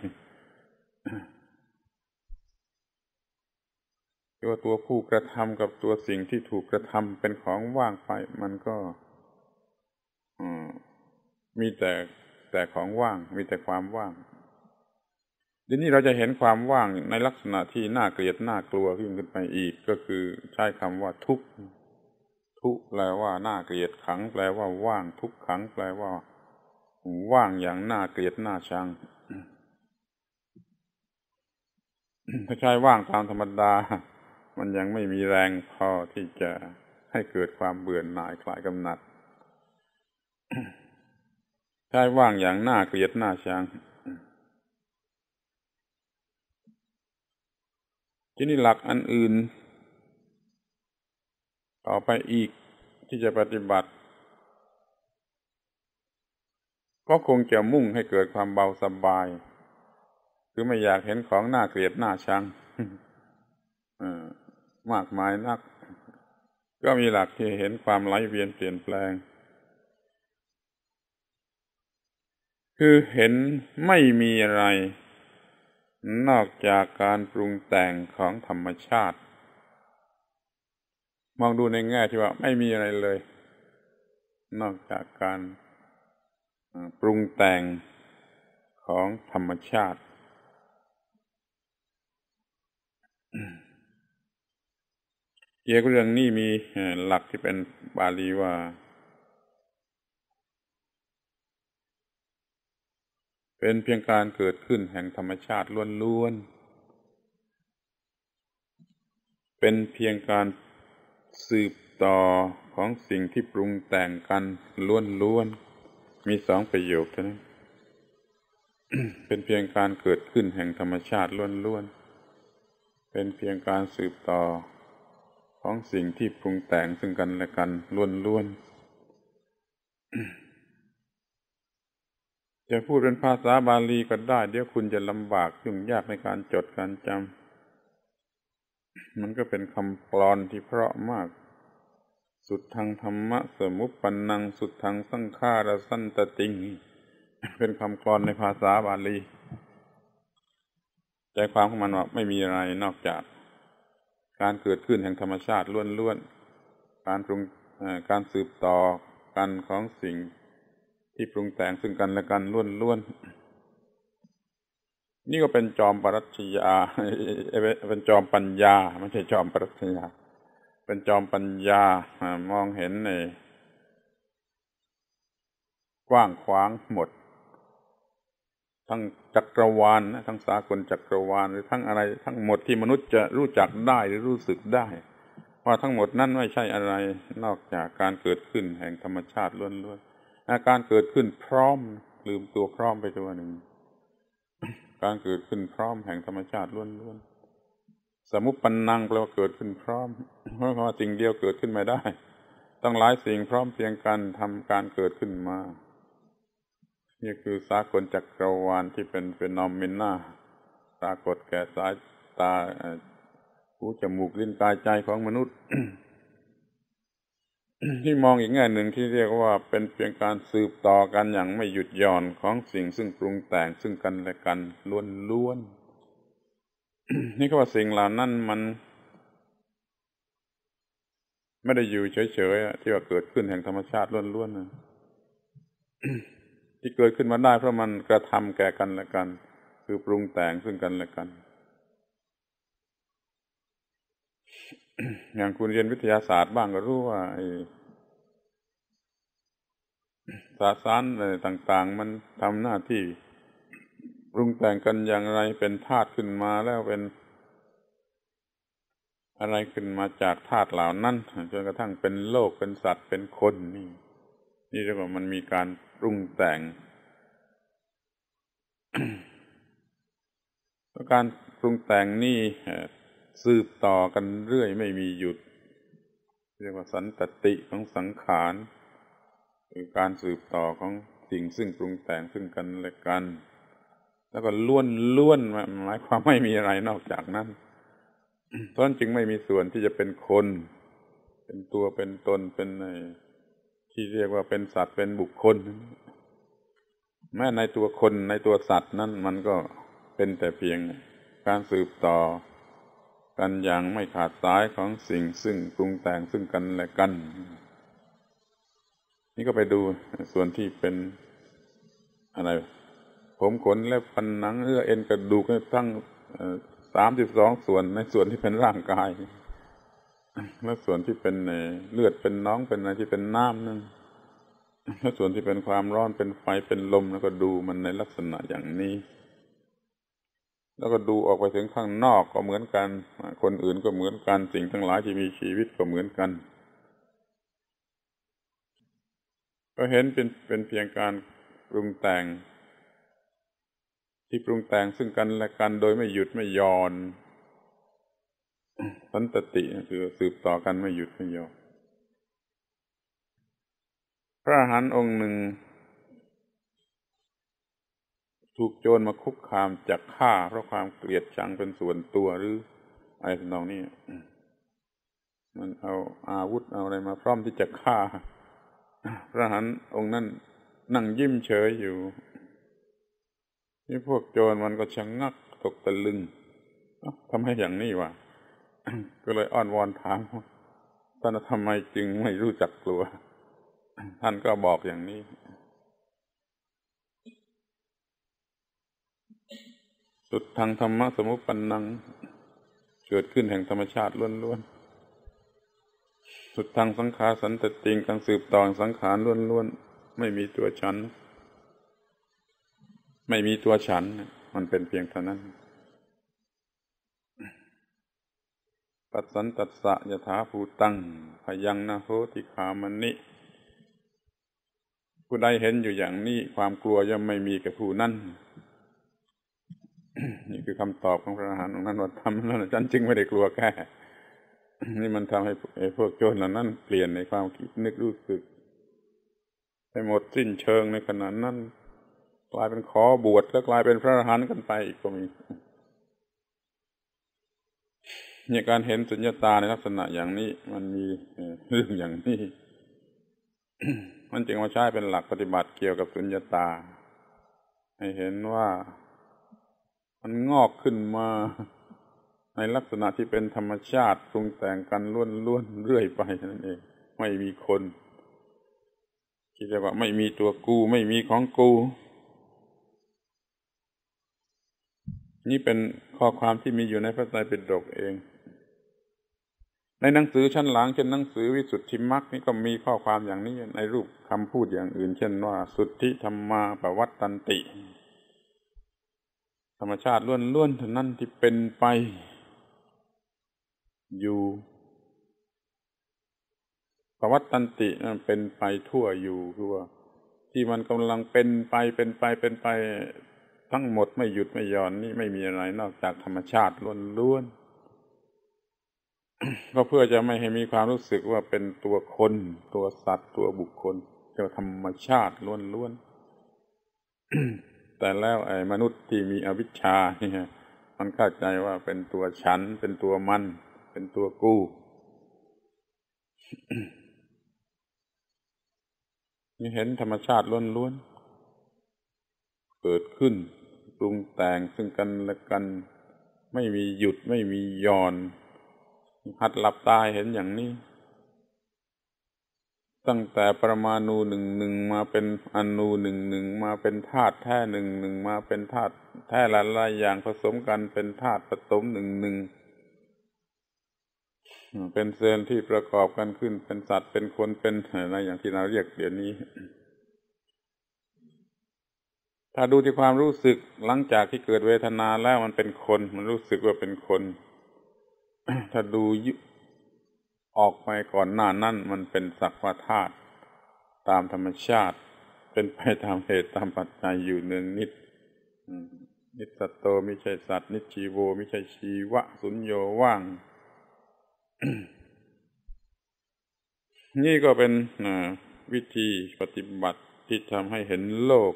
[SPEAKER 1] ตัวตัวผู้กระทำกับตัวสิ่งที่ถูกกระทำเป็นของว่างไป มันก็มีแต่แต่ของว่าง มีแต่ความว่าง ทีนี้เราจะเห็นความว่างในลักษณะที่น่าเกลียดน่ากลัวขึ้นขึ้นไปอีกก็คือใช้คำว่าทุกทุกแปลว่าน่าเกลียดขัง แปลว่าว่างทุกขัง แปลว่า ว่างอย่างน่าเกลียดน่าชังถ้าใช้ว่างตามธรรมดา มันยังไม่มีแรงพอที่จะให้เกิดความเบื่อหน่ายคลายกำหนัดใช้ว่างอย่างน่าเกลียดน่าชัง ที่นี่หลักอันอื่น ต่อไปอีกที่จะปฏิบัติ ก็คงจะมุ่งให้เกิดความเบาสบาย คือไม่อยากเห็นของน่าเกลียดน่าชังมากมายนัก ก็มีหลักที่เห็นความไหลเวียนเปลี่ยนแปลง คือเห็นไม่มีอะไร นอกจากการปรุงแต่งของธรรมชาติ มองดูในแง่ที่ว่าไม่มีอะไรเลย นอกจากการปรุงแต่งของธรรมชาติ เกี่ยวกับเรื่องนี้มีหลักที่เป็นบาลีว่า เป็นเพียงการเกิดขึ้นแห่งธรรมชาติล้วนๆ เป็นเพียงการสืบต่อของสิ่งที่ปรุงแต่งกันล้วนๆ มีสองประโยคเท่านั้น เป็นเพียงการเกิดขึ้นแห่งธรรมชาติล้วนๆ เป็นเพียงการสืบต่อของสิ่งที่ปรุงแต่งซึ่งกันและกันล้วนๆ จะพูดเป็นภาษาบาลีก็ได้ เดี๋ยวคุณจะลำบากยุ่งยากในการจดการจำมันก็เป็นคำกลอนที่เพราะมาก สุดทางธรรมะสมุปปันนังสุดทางสังฆารสันตติง เป็นคำกลอนในภาษาบาลีใจความของมันว่าไม่มีอะไรนอกจาก การเกิดขึ้นแห่งธรรมชาติล้วนๆการปรุงการสืบต่อกันของสิ่ง ที่ปรุงแต่งซึ่งกันและกันล้วนๆ นี่ก็เป็นจอมปรัชญาเป็นจอมปัญญา ไม่ใช่จอมปรัชญา เป็นจอมปัญญามองเห็นในกว้างขวางหมด ทั้งจักรวาลนะทั้งสากลจักรวาลหรือทั้งอะไร ทั้งหมดที่มนุษย์จะรู้จักได้หรือรู้สึกได้ว่าทั้งหมดนั้นไม่ใช่อะไรนอกจากการเกิดขึ้นแห่งธรรมชาติล้วนๆ อาการเกิดขึ้นพร้อม ลืมตัวพร้อมไปตัวหนึ่ง การเกิดขึ้นพร้อมแห่งธรรมชาติล้วนๆสมุปปันนังแปลว่าเกิดขึ้นพร้อมเพราะว่าสิ่งเดียวเกิดขึ้นไม่ได้ต้องหลายสิ่งพร้อมเพียงกันทำการเกิดขึ้นมา นี่คือสากลจักรวาลที่เป็นเฟนอมมินาปรากฏแก่สายตาหูจมูกลิ้นกายใจของมนุษย์ ที่มองอีกแง่หนึ่งที่เรียกว่าเป็นเพียงการสืบต่อกันอย่างไม่หยุดหย่อนของสิ่งซึ่งปรุงแต่งซึ่งกันและกันล้วนๆนี่ก็ว่าสิ่งเหล่านั้นมันไม่ได้อยู่เฉยๆที่ว่าเกิดขึ้นแห่งธรรมชาติล้วนๆนะที่เกิดขึ้นมาได้เพราะมันกระทำแก่กันและกัน คือปรุงแต่งซึ่งกันและกัน อย่างคุณเรียนวิทยาศาสตร์บ้างก็รู้ว่าสาสารอะไรต่าง ๆ มันทำหน้าที่ปรุงแต่งกันอย่างไรเป็นธาตุขึ้นมาแล้วเป็น อะไรขึ้นมาจากธาตุเหล่านั้นจนกระทั่งเป็นโลกเป็นสัตว์เป็นคนนี่นี่เรียกว่ามันมีการปรุงแต่งการปรุงแต่งนี่ สืบต่อกันเรื่อยไม่มีหยุด เรียกว่าสันตติของสังขารคือการสืบต่อของสิ่งซึ่งปรุงแต่งซึ่งกันและกัน แล้วก็ล้วนล้วนหมายความไม่มีอะไรนอกจากนั้นเพราะนั้นจึงไม่มีส่วนที่จะเป็นคน เป็นตัวเป็นตนเป็นในที่เรียกว่าเป็นสัตว์เป็นบุคคล แม้ในตัวคนในตัวสัตว์นั้นมันก็เป็นแต่เพียงการสืบต่อ กันอย่างไม่ขาดสายของสิ่งซึ่งปรุงแต่งซึ่งกันและกัน นี่ก็ไปดูส่วนที่เป็นอะไร ผมขนและฟันหนังเอื้อเอ็นกระดูกทั้งสามสิบสองส่วนในส่วนที่เป็นร่างกาย และส่วนที่เป็นเลือดเป็นน้องเป็นอะไรที่เป็นน้ำนั่นและส่วนที่เป็นความร้อนเป็นไฟเป็นลมแล้วก็ดูมันในลักษณะอย่างนี้ แล้วก็ดูออกไปถึงข้างนอกก็เหมือนกัน คนอื่นก็เหมือนกันสิ่งทั้งหลายที่มีชีวิตก็เหมือนกัน ก็เห็นเป็นเป็นเพียงการปรุงแต่ง ที่ปรุงแต่งซึ่งกันและกันโดยไม่หยุดไม่ย่อนสันตติคือสืบต่อกันไม่หยุดไม่ย่อนพระหันองค์หนึ่ง ถูกโจรมาคุกคามจากฆ่า เพราะความเกลียดชังเป็นส่วนตัวหรืออะไรทำนองนี้มันเอาอาวุธเอาอะไรมาพร้อมที่จะฆ่า พระหันองค์นั้นนั่งยิ้มเฉยอยู่นี่พวกโจรมันก็ชะงงักตกตะลึงทำให้อย่างนี้วะก็เลยอ้อนวอนถามท่านทำไมจึงไม่รู้จักกลัว ท่านก็บอกอย่างนี้ สุดทางธรรมะสมุปันนัง เกิดขึ้นแห่งธรรมชาติล้วนๆ สุดทางสังขารสันตติงการสืบต่อสังขารล้วนๆ ไม่มีตัวฉัน ไม่มีตัวฉัน มันเป็นเพียงเท่านั้น ปัสสันตัสสะยถาภูตัง พยังนาโหติขามนิผู้ใดเห็นอยู่อย่างนี้ความกลัวย่อมไม่มีแก่ผู้นั้น นี่คือคำตอบของพระอรหันต์ของท่านว่าทำนั้นฉันจึงไม่ได้กลัวแค่นี่มันทำให้พวกโจรเหล่านั้นเปลี่ยนในความคิดนึกรู้สึกให้หมดสิ้นเชิงในขณะนั้นกลายเป็นขอบวชแล้วกลายเป็นพระอรหันต์กันไปอีกก็มีเนี่ยการเห็นสุญญตาในลักษณะอย่างนี้ มันมีเรื่องอย่างนี้ มันจึงมาใช้เป็นหลักปฏิบัติเกี่ยวกับสุญญตา ให้เห็นว่า มันงอกขึ้นมา ในลักษณะที่เป็นธรรมชาติปรุงแต่งกันล้วนๆเรื่อยไปนั่นเอง ไม่มีคนคิดว่าไม่มีตัวกูไม่มีของกู นี่เป็นข้อความที่มีอยู่ในพระไตรปิฎกเอง ในหนังสือชั้นหลังเช่นหนังสือวิสุทธิมรรคนี่ก็มีข้อความอย่างนี้ในรูปคำพูดอย่างอื่น เช่นว่า สุทธิธรรมาปวัตตันติ ธรรมชาติล้วนๆเท่านั้นที่เป็นไป อยู่ภวัตตันตินั่นเป็นไปทั่วอยู่คือว่า ที่มันกำลังเป็นไปเป็นไปเป็นไปทั้งหมดไม่หยุดไม่หย่อนนี่ไม่มีอะไรนอกจากธรรมชาติล้วนๆก็เพื่อจะไม่ให้มีความรู้สึกว่าเป็นตัวคน ตัวสัตว์ ตัวบุคคลเรียกธรรมชาติล้วนๆ แต่แล้วไอ้มนุษย์ที่มีอวิชชาเนี่ยมันเข้าใจว่าเป็นตัวฉัน เป็นตัวมัน เป็นตัวกู้นี่เห็นธรรมชาติล้วนๆ เกิดขึ้น ปรุงแต่งซึ่งกันและกัน ไม่มีหยุดไม่มีย่อน หัดหลับตาเห็นอย่างนี้ ตั้งแต่ประมาณูหนึ่งหนึ่งมาเป็นอนูหนึ่งหนึ่งมาเป็นธาตุแท้หนึ่งหนึ่งมาเป็นธาตุแท้หลายๆอย่างผสมกันเป็นธาตุผสมหนึ่งหนึ่งเป็นเซลล์ที่ประกอบกันขึ้นเป็นสัตว์เป็นคนเป็นอะไรอย่างที่เราเรียกเดี๋ยวนี้ ถ้าดูที่ความรู้สึกหลังจากที่เกิดเวทนาแล้วมันเป็นคน มันรู้สึกว่าเป็นคน ถ้าดู ออกไปก่อนหน้านั้นมันเป็นสักวาธาตุตามธรรมชาติ เป็นไปตามเหตุตามปัจจัยอยู่เนืองนิดนิสัตโตไม่ใช่สัตว์ นิชีโวไม่ใช่ชีวะ สุญโยว่าง นี่ก็เป็นวิธีปฏิบัติที่ทำให้เห็นโลก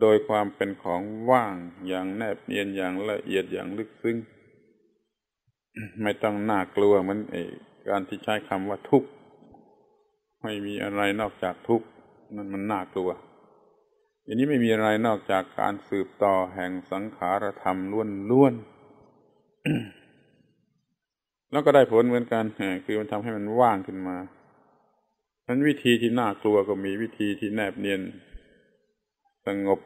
[SPEAKER 1] โดยความเป็นของว่างอย่างแนบเนียนอย่างละเอียดอย่างลึกซึ้ง ไม่ต้องน่ากลัวเหมือนการที่ใช้คำว่าทุกข์ไม่มีอะไรนอกจากทุกข์นั่นมันน่ากลัวอันนี้ไม่มีอะไรนอกจากการสืบต่อแห่งสังขารธรรมล้วนๆแล้วก็ได้ผลเหมือนกันคือมันทำให้มันว่างขึ้นมานั้นวิธีที่น่ากลัวก็มีวิธีที่แนบเนียนสงบ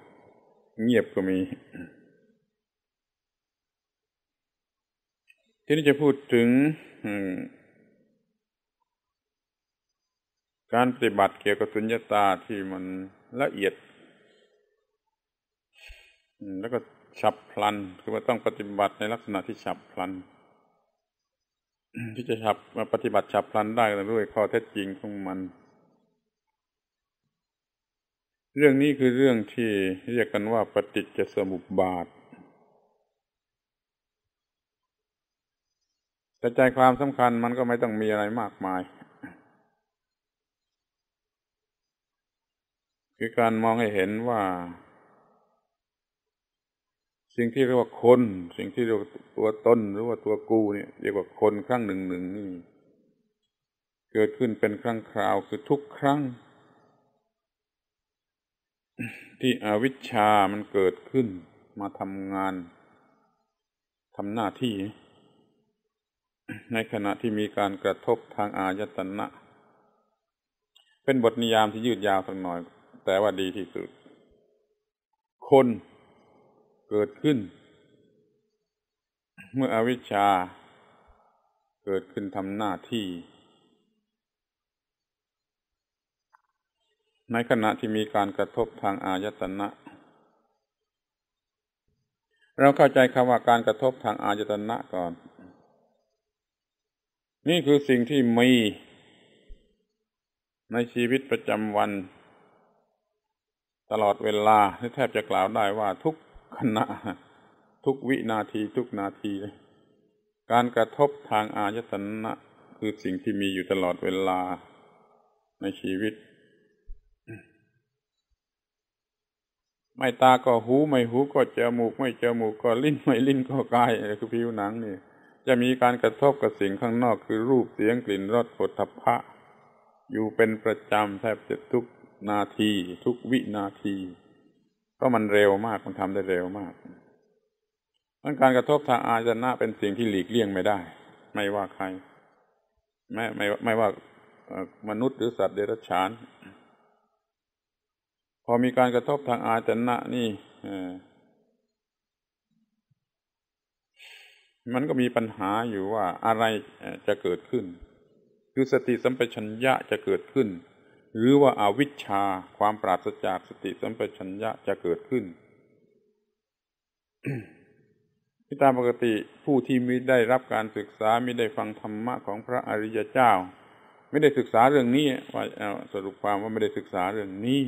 [SPEAKER 1] เงียบก็มีที่นี้จะพูดถึง การปฏิบัติเกี่ยวกับสุญญตาที่มันละเอียด แล้วก็ฉับพลัน คือว่าต้องปฏิบัติในลักษณะที่ฉับพลัน ที่จะฉับมาปฏิบัติฉับพลันได้ด้วยข้อเท็จจริงของมัน เรื่องนี้คือเรื่องที่เรียกกันว่าปฏิจจสมุปบาทแต่ใจความสำคัญมันก็ไม่ต้องมีอะไรมากมาย คือการมองให้เห็นว่า สิ่งที่เรียกว่าคน สิ่งที่เรียกว่าตัวตนหรือว่าตัวกูเนี่ยเรียกว่าคนครั้งหนึ่งหนึ่งนี่ เกิดขึ้นเป็นครั้งคราวคือทุกครั้ง ที่อวิชชามันเกิดขึ้น มาทำงานทำหน้าที่ ในขณะที่มีการกระทบทางอายตนะเป็นบทนิยามที่ยืดยาวสักหน่อย แต่ว่าดีที่สุด คนเกิดขึ้น เมื่ออวิชชา เกิดขึ้นทำหน้าที่ ในขณะที่มีการกระทบทางอายตนะเราเข้าใจคำว่าการกระทบทางอายตนะก่อน นี่คือสิ่งที่มี ในชีวิตประจำวัน ตลอดเวลาแทบจะกล่าวได้ว่าทุกขณะ ทุกวินาทีทุกนาทีเลยการกระทบทางอายตนะคือสิ่งที่มีอยู่ตลอดเวลาในชีวิต ไม่ตาก็หูไม่หูก็จมูก ไม่จมูกก็ลิ้นไม่ลิ้นก็กายคือผิวหนังนี่จะมีการกระทบกับสิ่งข้างนอกคือรูปเสียงกลิ่นรสผลทพะ อยู่เป็นประจำแทบจะทุก นาที ทุกวินาทีเพราะมันเร็วมากมันทำได้เร็วมากมันการกระทบทางอาจนะเป็นสิ่งที่หลีกเลี่ยงไม่ได้ ไม่ว่าใคร ไม่ไม่ไม่ว่ามนุษย์หรือสัตว์เดรัจฉาน พอมีการกระทบทางอาจนะนี่มันก็มีปัญหาอยู่ว่าอะไรจะเกิดขึ้น คือสติสัมปชัญญะจะเกิดขึ้น หรือว่าอาวิชชาความปราศจากสติสัมปชัญญะจะเกิดขึ้นที่ตามปกติผู้ที่ไมิได้รับการศึกษาไม่ได้ฟังธรรมะของพระอริยเจ้า ไม่ได้ศึกษาเรื่องนี้ว่าสรุปความว่าไม่ได้ศึกษาเรื่องนี้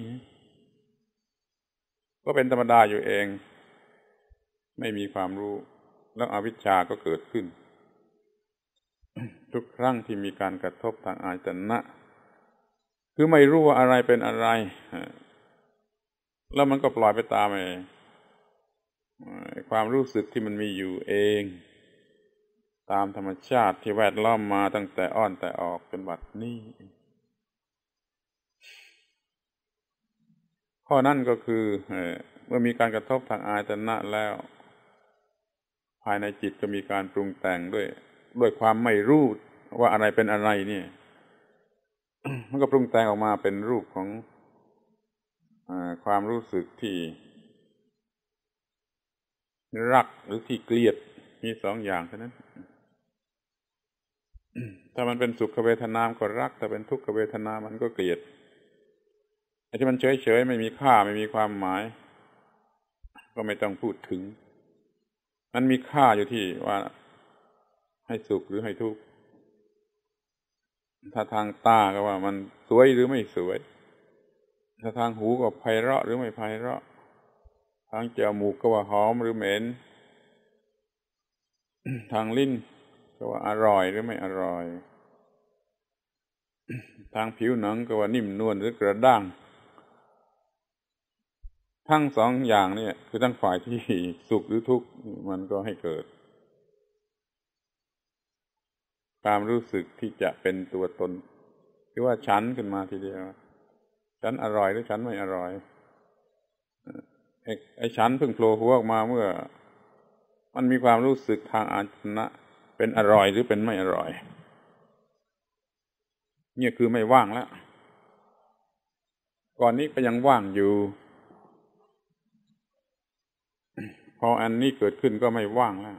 [SPEAKER 1] ก็เป็นธรรมดาอยู่เอง ไม่มีความรู้แล้วอวิชชาก็เกิดขึ้น ทุกครั้งที่มีการกระทบทางอาจนะ คือไม่รู้ว่าอะไรเป็นอะไร แล้วมันก็ปล่อยไปตามไอ้ความรู้สึกที่มันมีอยู่เอง ตามธรรมชาติที่แวดล้อมมาตั้งแต่อ้อนแต่ออกจนบัดนี้ ข้อนั้นก็คือเมื่อมีการกระทบทางอายตนะแล้ว ภายในจิตก็มีการปรุงแต่งด้วย ด้วยความไม่รู้ว่าอะไรเป็นอะไรเนี่ย มันก็ปรุงแต่งออกมาเป็นรูปของอความรู้สึกที่ รักหรือที่เกลียดมีสองอย่างเท่านั้น ถ้ามันเป็นสุขเวทนามก็รักแต่เป็นทุกขเวทนา มันก็เกลียดไอ้ที่มันเฉยเฉยไม่มีค่าไม่มีความหมาย ก็ไม่ต้องพูดถึง มันมีค่าอยู่ที่ว่าให้สุขหรือให้ทุกข์ ถ้าทางตาก็ว่ามันสวยหรือไม่สวย ถ้าทางหูก็ไพเราะหรือไม่ไพเราะ ทางจมูกก็ว่าหอมหรือเหม็น ทางลิ้นก็ว่าอร่อยหรือไม่อร่อย ทางผิวหนังก็ว่านิ่มนวลหรือกระด้าง ทั้งสองอย่างเนี่ย คือทั้งฝ่ายที่สุขหรือทุกข์มันก็ให้เกิด ความรู้สึกที่จะเป็นตัวตนคือว่าฉันขึ้นมาทีเดียว ฉันอร่อยหรือฉันไม่อร่อยไอ้ฉันเพิ่งโผล่หัวออกมาเมื่อ มันมีความรู้สึกทางอาชนะ เป็นอร่อยหรือเป็นไม่อร่อย เนี่ยคือไม่ว่างแล้ว ก่อนนี้ก็ยังว่างอยู่ พออันนี้เกิดขึ้นก็ไม่ว่างแล้ว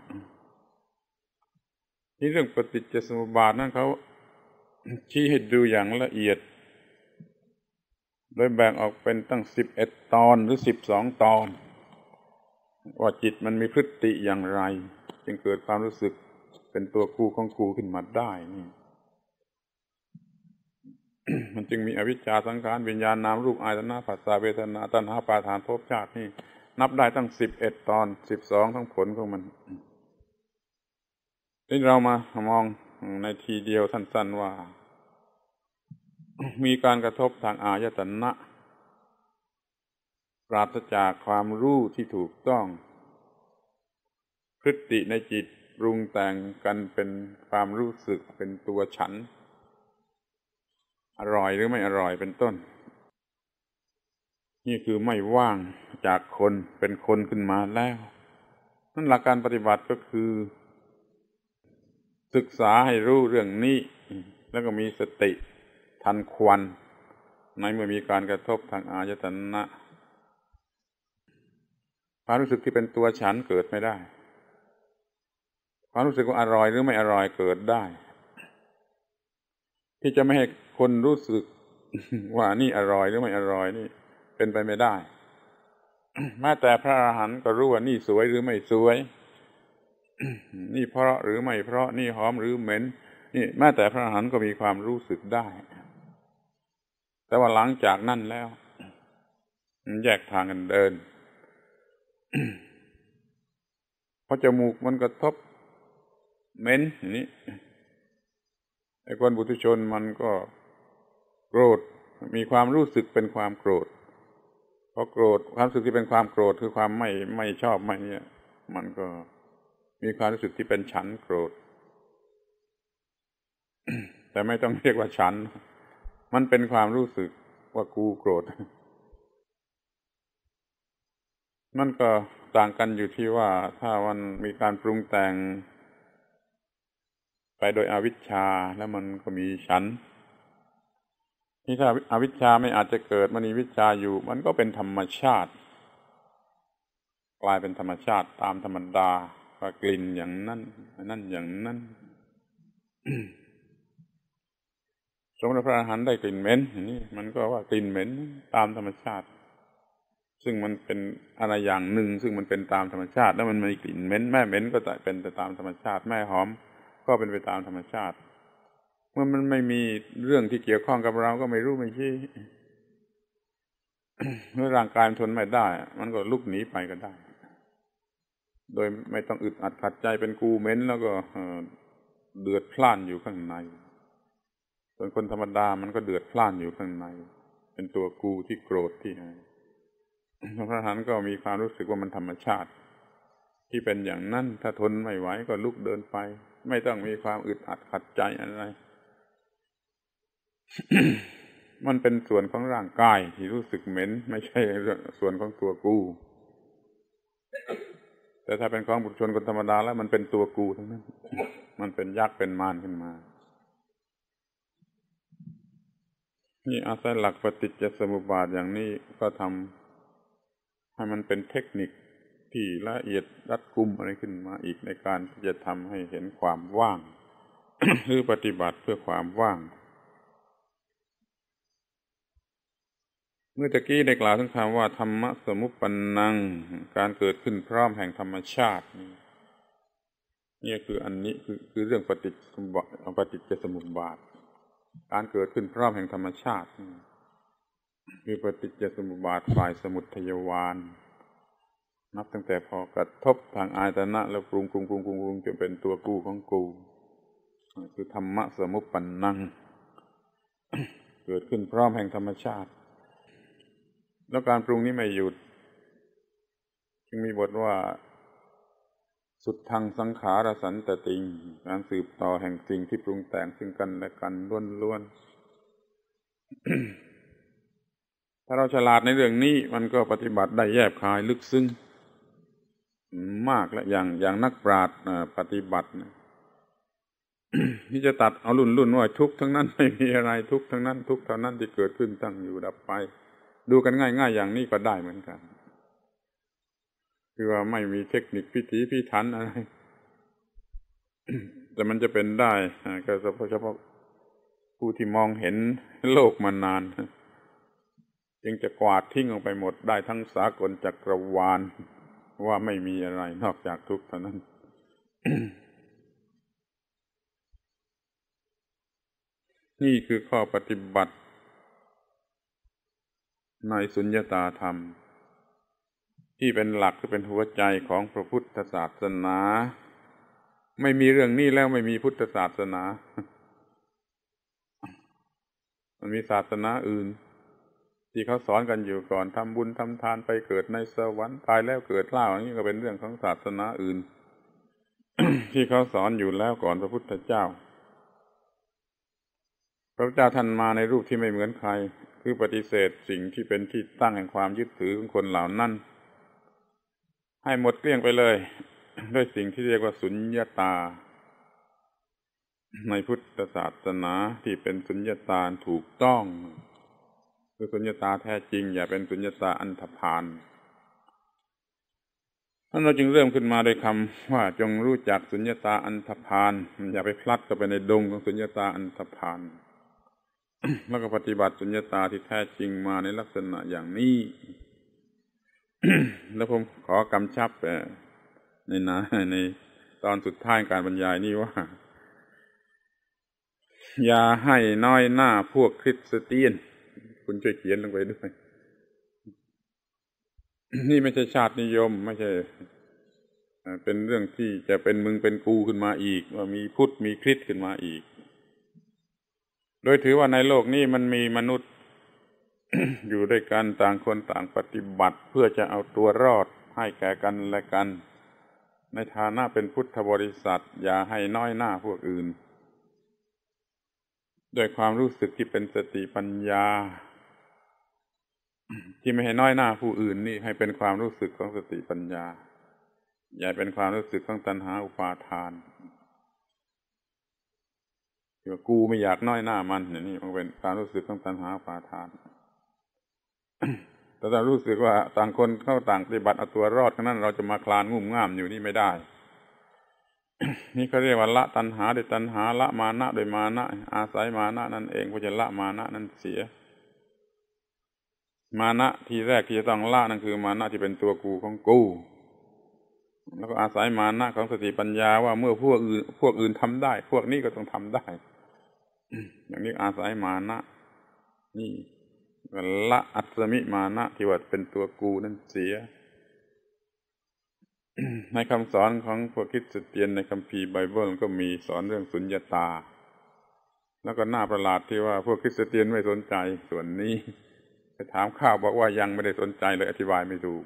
[SPEAKER 1] นี่เรื่องปฏิจจสมุปบาทนั่นเขาชี้ให้ดูอย่างละเอียด โดยแบ่งออกเป็นตั้งสิบเอ็ดตอนหรือสิบสองตอน ว่าจิตมันมีพฤติอย่างไร จึงเกิดความรู้สึกเป็นตัวกูของกูขึ้นมาได้นี่มันจึงมีอวิชชาสังขารวิญญาณนามรูปอายตนะผัสสะเวทนาตัณหาปาทานภพชาตินี่ นับได้ตั้งสิบเอ็ดตอนสิบสองทั้งผลของมัน นี่เรามามองในทีเดียวสั้นๆว่า มีการกระทบทางอายตนะปราศจากความรู้ที่ถูกต้อง พฤติในจิตปรุงแต่งกันเป็นความรู้สึกเป็นตัวฉัน อร่อยหรือไม่อร่อยเป็นต้น นี่คือไม่ว่างจากคนเป็นคนขึ้นมาแล้ว นั่นหลักการปฏิบัติก็คือ ศึกษาให้รู้เรื่องนี้ แล้วก็มีสติทันควันในเมื่อมีการกระทบทางอายตนะความรู้สึกที่เป็นตัวฉันเกิดไม่ได้ ความรู้สึกว่าอร่อยหรือไม่อร่อยเกิดได้ ที่จะไม่ให้คนรู้สึกว่านี่อร่อยหรือไม่อร่อยนี่ เป็นไปไม่ได้แม้แต่พระอรหันต์ก็รู้ว่านี่สวยหรือไม่สวย นี่เพราะหรือไม่เพราะนี่หอมหรือเหม็น นี่แม้แต่พระอรหันต์ก็มีความรู้สึกได้ แต่ว่าหลังจากนั้นแล้วมันแยกทางกันเดินพอจมูกมันกระทบเหม็นนี่ไอ้คนบุตุชนมันก็โกรธมีความรู้สึกเป็นความโกรธพอโกรธความรู้สึกที่เป็นความโกรธคือความไม่ไม่ชอบไม่เนี่ย มันก็ มีความรู้สึกที่เป็นฉันโกรธ แต่ไม่ต้องเรียกว่าฉัน มันเป็นความรู้สึกว่ากูโกรธ มันก็ต่างกันอยู่ที่ว่าถ้ามันมีการปรุงแต่ง ไปโดยอวิชชาแล้วมันก็มีฉันนี่ถ้าอาวิชชาไม่อาจจะเกิดมันมีวิชาอยู่ มันก็เป็นธรรมชาติ กลายเป็นธรรมชาติตามธรรมดาว่า กลิ่นอย่างนั้นนั่นอย่างนั้นสมมติพระอรหันต์ได้กลิ่นเหม็นนี่มันก็ว่ากลิ่นเหม็นตามธรรมชาติ ซึ่งมันเป็นอะไรอย่างหนึ่ง ซึ่งมันเป็นตามธรรมชาติ แล้วมันมีกลิ่นเหม็นแม่เหม็นก็จะเป็นไปตามธรรมชาติ แม่หอม ก็เป็นไปตามธรรมชาติ เมื่อมันไม่มีเรื่องที่เกี่ยวข้องกับเราก็ไม่รู้ไม่ชี้เมื่อร่างกายทนไม่ได้ มันก็ลุกหนีไปก็ได้ โดยไม่ต้องอึดอัดขัดใจเป็นกูเม็นแล้วก็เดือดพล่านอยู่ข้างใน ส่วนคนธรรมดามันก็เดือดพล่านอยู่ข้างใน เป็นตัวกูที่โกรธที่อะไรพระทหารก็มีความรู้สึกว่ามันธรรมชาติ ที่เป็นอย่างนั้นถ้าทนไม่ไหวก็ลุกเดินไป ไม่ต้องมีความอึดอัดขัดใจอะไร มันเป็นส่วนของร่างกายที่รู้สึกเหม็น ไม่ใช่ส่วนของตัวกู แต่ถ้าเป็นของบุตรชนคนธรรมดาแล้วมันเป็นตัวกูทั้งนั้น มันเป็นยักษ์เป็นมารขึ้นมา นี่อาศัยหลักปฏิจจสมุปบาทอย่างนี้ก็ทำให้มันเป็นเทคนิคที่ละเอียดรัดกุมอะไรขึ้นมาอีกในการที่จะทำให้เห็นความว่าง หรือปฏิบัติเพื่อความว่าง เมื่อตะกี้ได้กล่าวถึงคำว่าธรรมะสมุปปนัง การเกิดขึ้นพร้อมแห่งธรรมชาตินี่คืออันนี้คือคือเรื่องปฏิจสมุปปฏิจจสมุปบาท การเกิดขึ้นพร้อมแห่งธรรมชาติคือปฏิจจสมุปบาทฝ่ายสมุทัยวานนับตั้งแต่พอกระทบทางอายตนะ แล้วปรุงปรุงปรุงปรุงปรุงจนเป็นตัวกูของกู คือธรรมะสมุปปนนัง เกิดขึ้นพร้อมแห่งธรรมชาติ แล้วการปรุงนี้ไม่หยุด จึงมีบทว่า สุดทางสังขารสันตติง การสืบต่อแห่งสิ่งที่ปรุงแต่งซึ่งกันและกันล้วนๆ ถ้าเราฉลาดในเรื่องนี้มันก็ปฏิบัติได้แยบคายลึกซึ้งมากและอย่างอย่างนักปราชญ์ปฏิบัติที่จะตัดเอารุ่นรุ่นว่าทุกทั้งนั้นไม่มีอะไรทุกทั้งนั้น ทุกเท่านั้นที่เกิดขึ้นตั้งอยู่ดับไป ดูกันง่าย ๆ อย่างนี้ก็ได้เหมือนกัน คือว่าไม่มีเทคนิคพิถีพิถันอะไร แต่มันจะเป็นได้ก็เฉพาะผู้ที่มองเห็นโลกมานาน จึงจะกวาดทิ้งออกไปหมดได้ทั้งสากลจักรวาล ว่าไม่มีอะไรนอกจากทุกข์เท่านั้นนี่คือข้อปฏิบัติ ในสุญญตาธรรม ที่เป็นหลักที่เป็นหัวใจของพระพุทธศาสนา ไม่มีเรื่องนี้แล้วไม่มีพุทธศาสนา มันมีศาสนาอื่น ที่เขาสอนกันอยู่ก่อนทำบุญทำทานไปเกิดในสวรรค์ตายแล้วเกิดเล่าอย่างนี้ก็เป็นเรื่องของศาสนาอื่น ที่เขาสอนอยู่แล้วก่อนพระพุทธเจ้าพระเจ้าท่านมาในรูปที่ไม่เหมือนใคร คือปฏิเสธสิ่งที่เป็นที่ตั้งแห่งความยึดถือของคนเหล่านั้น ให้หมดเกลี้ยงไปเลย ด้วยสิ่งที่เรียกว่าสุญญาตา ในพุทธศาสนาที่เป็นสุญญาตาถูกต้อง คือสุญญาตาแท้จริง อย่าเป็นสุญญาตาอันธพาลท่านเราจึงเริ่มขึ้นมาโดยคำว่าจงรู้จักสุญญาตาอันธพาลอย่าไปพลัดก็ไปในดงของสุญญาตาอันธพาล แล้วก็ปฏิบัติสุญญตาที่แท้จริงมาในลักษณะอย่างนี้ แล้วผมขอกำชับในนะในตอนสุดท้ายการบรรยายนี้ว่า อย่าให้น้อยหน้าพวกคริสเตียน คุณช่วยเขียนลงไปด้วย นี่ไม่ใช่ชาตินิยม ไม่ใช่เป็นเรื่องที่จะเป็นมึงเป็นกูขึ้นมาอีก ว่ามีพุทธมีคริสขึ้นมาอีก โดยถือว่าในโลกนี้มันมีมนุษย์ อยู่ด้วยกันต่างคนต่างปฏิบัติเพื่อจะเอาตัวรอดให้แก่กันและกัน ในฐานะเป็นพุทธบริษัท อย่าให้น้อยหน้าพวกอื่นด้วยความรู้สึกที่เป็นสติปัญญา ที่ไม่ให้น้อยหน้าผู้อื่นนี่ให้เป็นความรู้สึกของสติปัญญา อย่าเป็นความรู้สึกของตัณหาอุปาทาน ที่ว่ากูไม่อยากน้อยหน้ามันอย่างนี้มันเป็นความรู้สึกของตัณหาปาทาน แต่ถ้ารู้สึกว่าต่างคนเข้าต่างปฏิบัติเอาตัวรอดนั้นเราจะมาคลานงุ่มง่ามอยู่นี่ไม่ได้ นี่เขาเรียกว่าละตัณหาโดยตัณหาละมานะโดยมานะ อาศัยมานะนั่นเองก็จะละมานะนั้นเสีย มานะที่แรกที่จะต้องละนั่นคือ มานะที่เป็นตัวกูของกูแล้วก็อาศัยมานะของสติปัญญาว่าเมื่อพวกอื่นพวกอื่นทำได้ พวกนี้ก็ต้องทำได้ อย่างนี้อาศัยมานะ นี่ละอัตมิมานะที่ว่าเป็นตัวกูนั่นเสีย ในคำสอนของพวกคิดสเตียนในคัมภีร์ไบเบิลก็มีสอนเรื่องสุญญาตา แล้วก็น่าประหลาดที่ว่าพวกคริสเตียนไม่สนใจส่วนนี้ไปถามข้าวบอกว่ายังไม่ได้สนใจเลยอธิบายไม่ถูก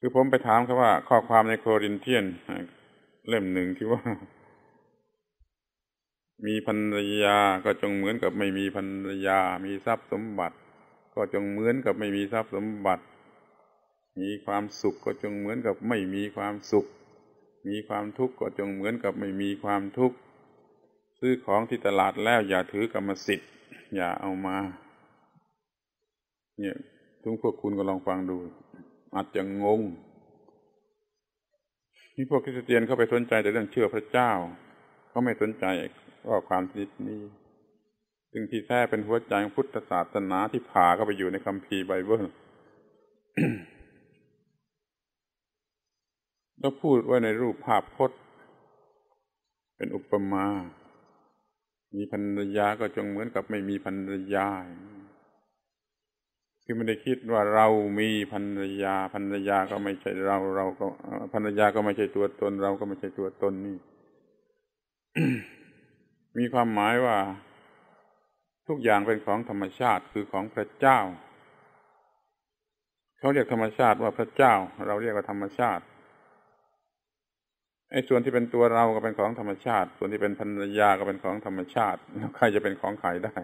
[SPEAKER 1] คือผมไปถามเขาว่าข้อความในโครินเทียนเล่มหนึ่งที่ว่า มีภรรยาก็จงเหมือนกับไม่มีภรรยา มีทรัพย์สมบัติ ก็จงเหมือนกับไม่มีทรัพย์สมบัติ มีความสุขก็จงเหมือนกับไม่มีความสุข มีความทุกข์ก็จงเหมือนกับไม่มีความทุกข์ ซื้อของที่ตลาดแล้วอย่าถือกรรมสิทธิ์ อย่าเอามา เนี่ยทุกพวกคุณก็ลองฟังดู อาจจะงงนี่พวกคริสเตียนเข้าไปสนใจแต่เรื่องเชื่อพระเจ้าเขาไม่สนใจ ว่าความคิดนี้ ซึ่งที่แท้เป็นหัวใจของพุทธศาสนาที่ผ่าเข้าไปอยู่ในคัมภีร์ไบเบิลแล้วพูดไว้ในรูปภาพพจน์ เป็นอุปมา มีภรรยาก็จงเหมือนกับไม่มีภรรยาคือไม่ได้คิดว่าเรามีภรรยาภรรยาก็ไม่ใช่เรา เราก็ภรรยาก็ไม่ใช่ตัวตน เราก็ไม่ใช่ตัวตนนี่ มีความหมายว่า ทุกอย่างเป็นของธรรมชาติคือของพระเจ้า เขาเรียกธรรมชาติว่าพระเจ้า เราเรียกว่าธรรมชาติไอ้ส่วนที่เป็นตัวเราก็เป็นของธรรมชาติ ส่วนที่เป็นภรรยาก็เป็นของธรรมชาติแล้วใครจะเป็นของใครได้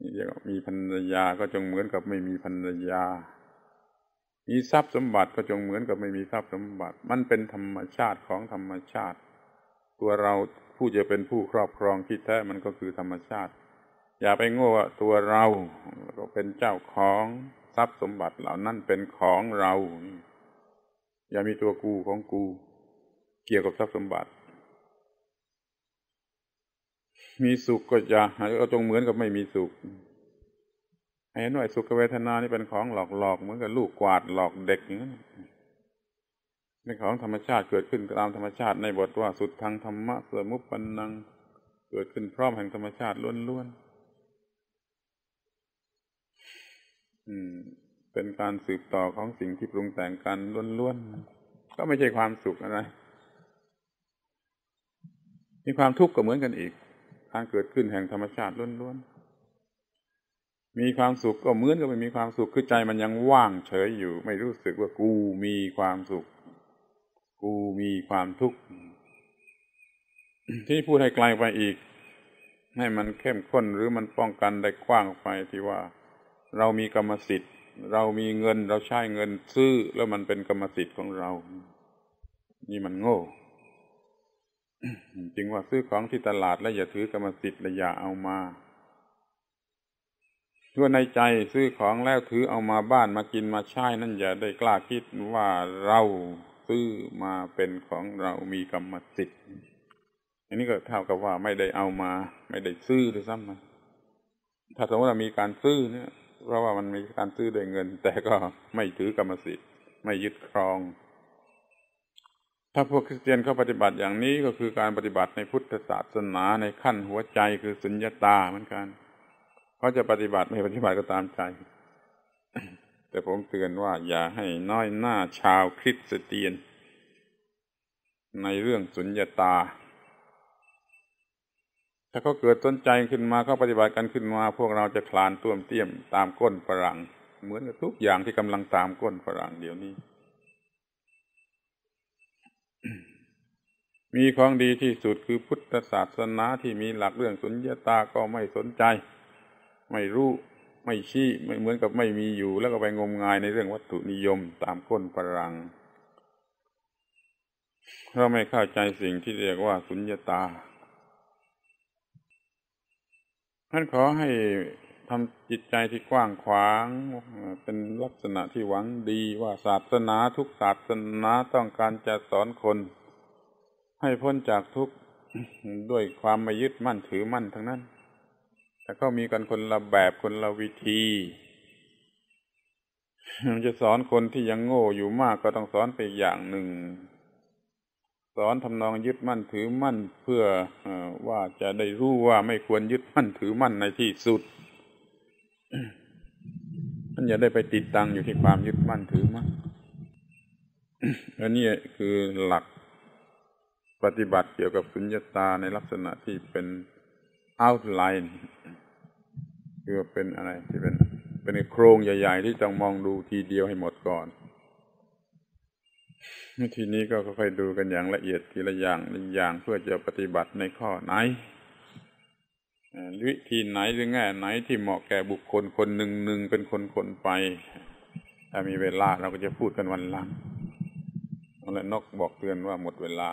[SPEAKER 1] นี่เรียกว่ามีภรรยาก็จงเหมือนกับไม่มีภรรยา มีทรัพย์สมบัติก็จงเหมือนกับไม่มีทรัพย์สมบัติ มันเป็นธรรมชาติของธรรมชาติ ตัวเรา ผู้จะเป็นผู้ครอบครองที่แท้มันก็คือธรรมชาติ อย่าไปโง่ว่าตัวเราก็เป็นเจ้าของทรัพย์สมบัติเหล่านั้นเป็นของเรา อย่ามีตัวกูของกู เกี่ยวกับทรัพย์สมบัติ มีสุขก็อย่าก็จงเหมือนกับไม่มีสุขเห็นว่าสุขเวทนานี่เป็นของหลอกหลอกเหมือนกับลูกกวาดหลอกเด็กอย่างนั้น เป็นของธรรมชาติเกิดขึ้นตามธรรมชาติในบทว่าสุดทางธรรมะสมุปปนนัง เกิดขึ้นพร้อมแห่งธรรมชาติล้วนๆอืม เป็นการสืบต่อของสิ่งที่ปรุงแต่งกันล้วนๆก็ไม่ใช่ความสุขอะไรมีความทุกข์ก็เหมือนกันอีก การเกิดขึ้นแห่งธรรมชาติล้วนๆ มีความสุขก็เหมือนกับไม่มีความสุข คือใจมันยังว่างเฉยอยู่ ไม่รู้สึกว่ากูมีความสุข กูมีความทุกข์ ที่พูดให้ไกลไปอีก ให้มันเข้มข้นหรือมันป้องกันได้กว้างไปที่ว่า เรามีกรรมสิทธิ์ เรามีเงินเราใช้เงินซื้อ แล้วมันเป็นกรรมสิทธิ์ของเรา นี่มันโง่จึงว่าซื้อของที่ตลาดแล้วอย่าถือกรรมสิทธิ์และอย่าเอามาทั่วในใจซื้อของแล้วถือเอามาบ้านมากินมาใช้นั่นอย่าได้กล้าคิดว่าเรา ซื้อมาเป็นของเรามีกรรมสิทธิ์อันนี้ก็เท่ากับว่าไม่ได้เอามา ไม่ได้ซื้อด้วยซ้ำมาถ้าสมมติว่ามีการซื้อเนี่ย เพราะว่ามันมีการซื้อด้วยเงิน แต่ก็ไม่ถือกรรมสิทธิ์ไม่ยึดครอง ถ้าพวกคริสเตียนเขาปฏิบัติอย่างนี้ก็คือการปฏิบัติในพุทธศาสนาในขั้นหัวใจคือสุญญาตาเหมือนกันเขาจะปฏิบัติไม่ปฏิบัติก็ตามใจ แต่ผมเตือนว่าอย่าให้น้อยหน้าชาวคริสเตียน ในเรื่องสุญญาตา ถ้าเขาเกิดสนใจขึ้นมาเขาปฏิบัติกันขึ้นมา พวกเราจะคลานต้วมเตี้ยมตามก้นฝรั่ง เหมือนกับทุกอย่างที่กำลังตามก้นฝรั่งเดี๋ยวนี้ มีของดีที่สุดคือพุทธศาสนาที่มีหลักเรื่องสุญญาตาก็ไม่สนใจ ไม่รู้ ไม่ชี้ไม่เหมือนกับไม่มีอยู่ แล้วก็ไปงมงายในเรื่องวัตถุนิยมตามก้นฝรั่งเราไม่เข้าใจสิ่งที่เรียกว่าสุญญาตาท่านขอให้ทำจิตใจที่กว้างขวาง เป็นลักษณะที่หวังดีว่าศาสนาทุกศาสนาต้องการจะสอนคน ให้พ้นจากทุกข์ด้วยความไม่ยึดมั่นถือมั่นทั้งนั้น แต่ก็มีกันคนละแบบคนละวิธีมันจะสอนคนที่ยังโง่อยู่มากก็ต้องสอนไปอย่างหนึ่ง สอนทำนองยึดมั่นถือมั่นเพื่ออว่าจะได้รู้ว่าไม่ควรยึดมั่นถือมั่นในที่สุดมันอย่าได้ไปติดตังอยู่ที่ความยึดมั่นถือมั่นอันนี้คือหลักปฏิบัติเกี่ยวกับสุญญตาในลักษณะที่เป็น outline คือเป็นอะไรที่เป็นเป็นโครงใหญ่ ๆ ที่ต้องมองดูทีเดียวให้หมดก่อนทีนี้ก็ค่อยๆดูกันอย่างละเอียดทีละอย่างละอย่างเพื่อจะปฏิบัติในข้อไหนวิธีไหนหรือแง่ไหนที่เหมาะแก่บุคคลคนหนึ่งหนึ่งเป็นคนคนไป ถ้ามีเวลาเราก็จะพูดกันวันหลังและนกบอกเตือนว่าหมดเวลา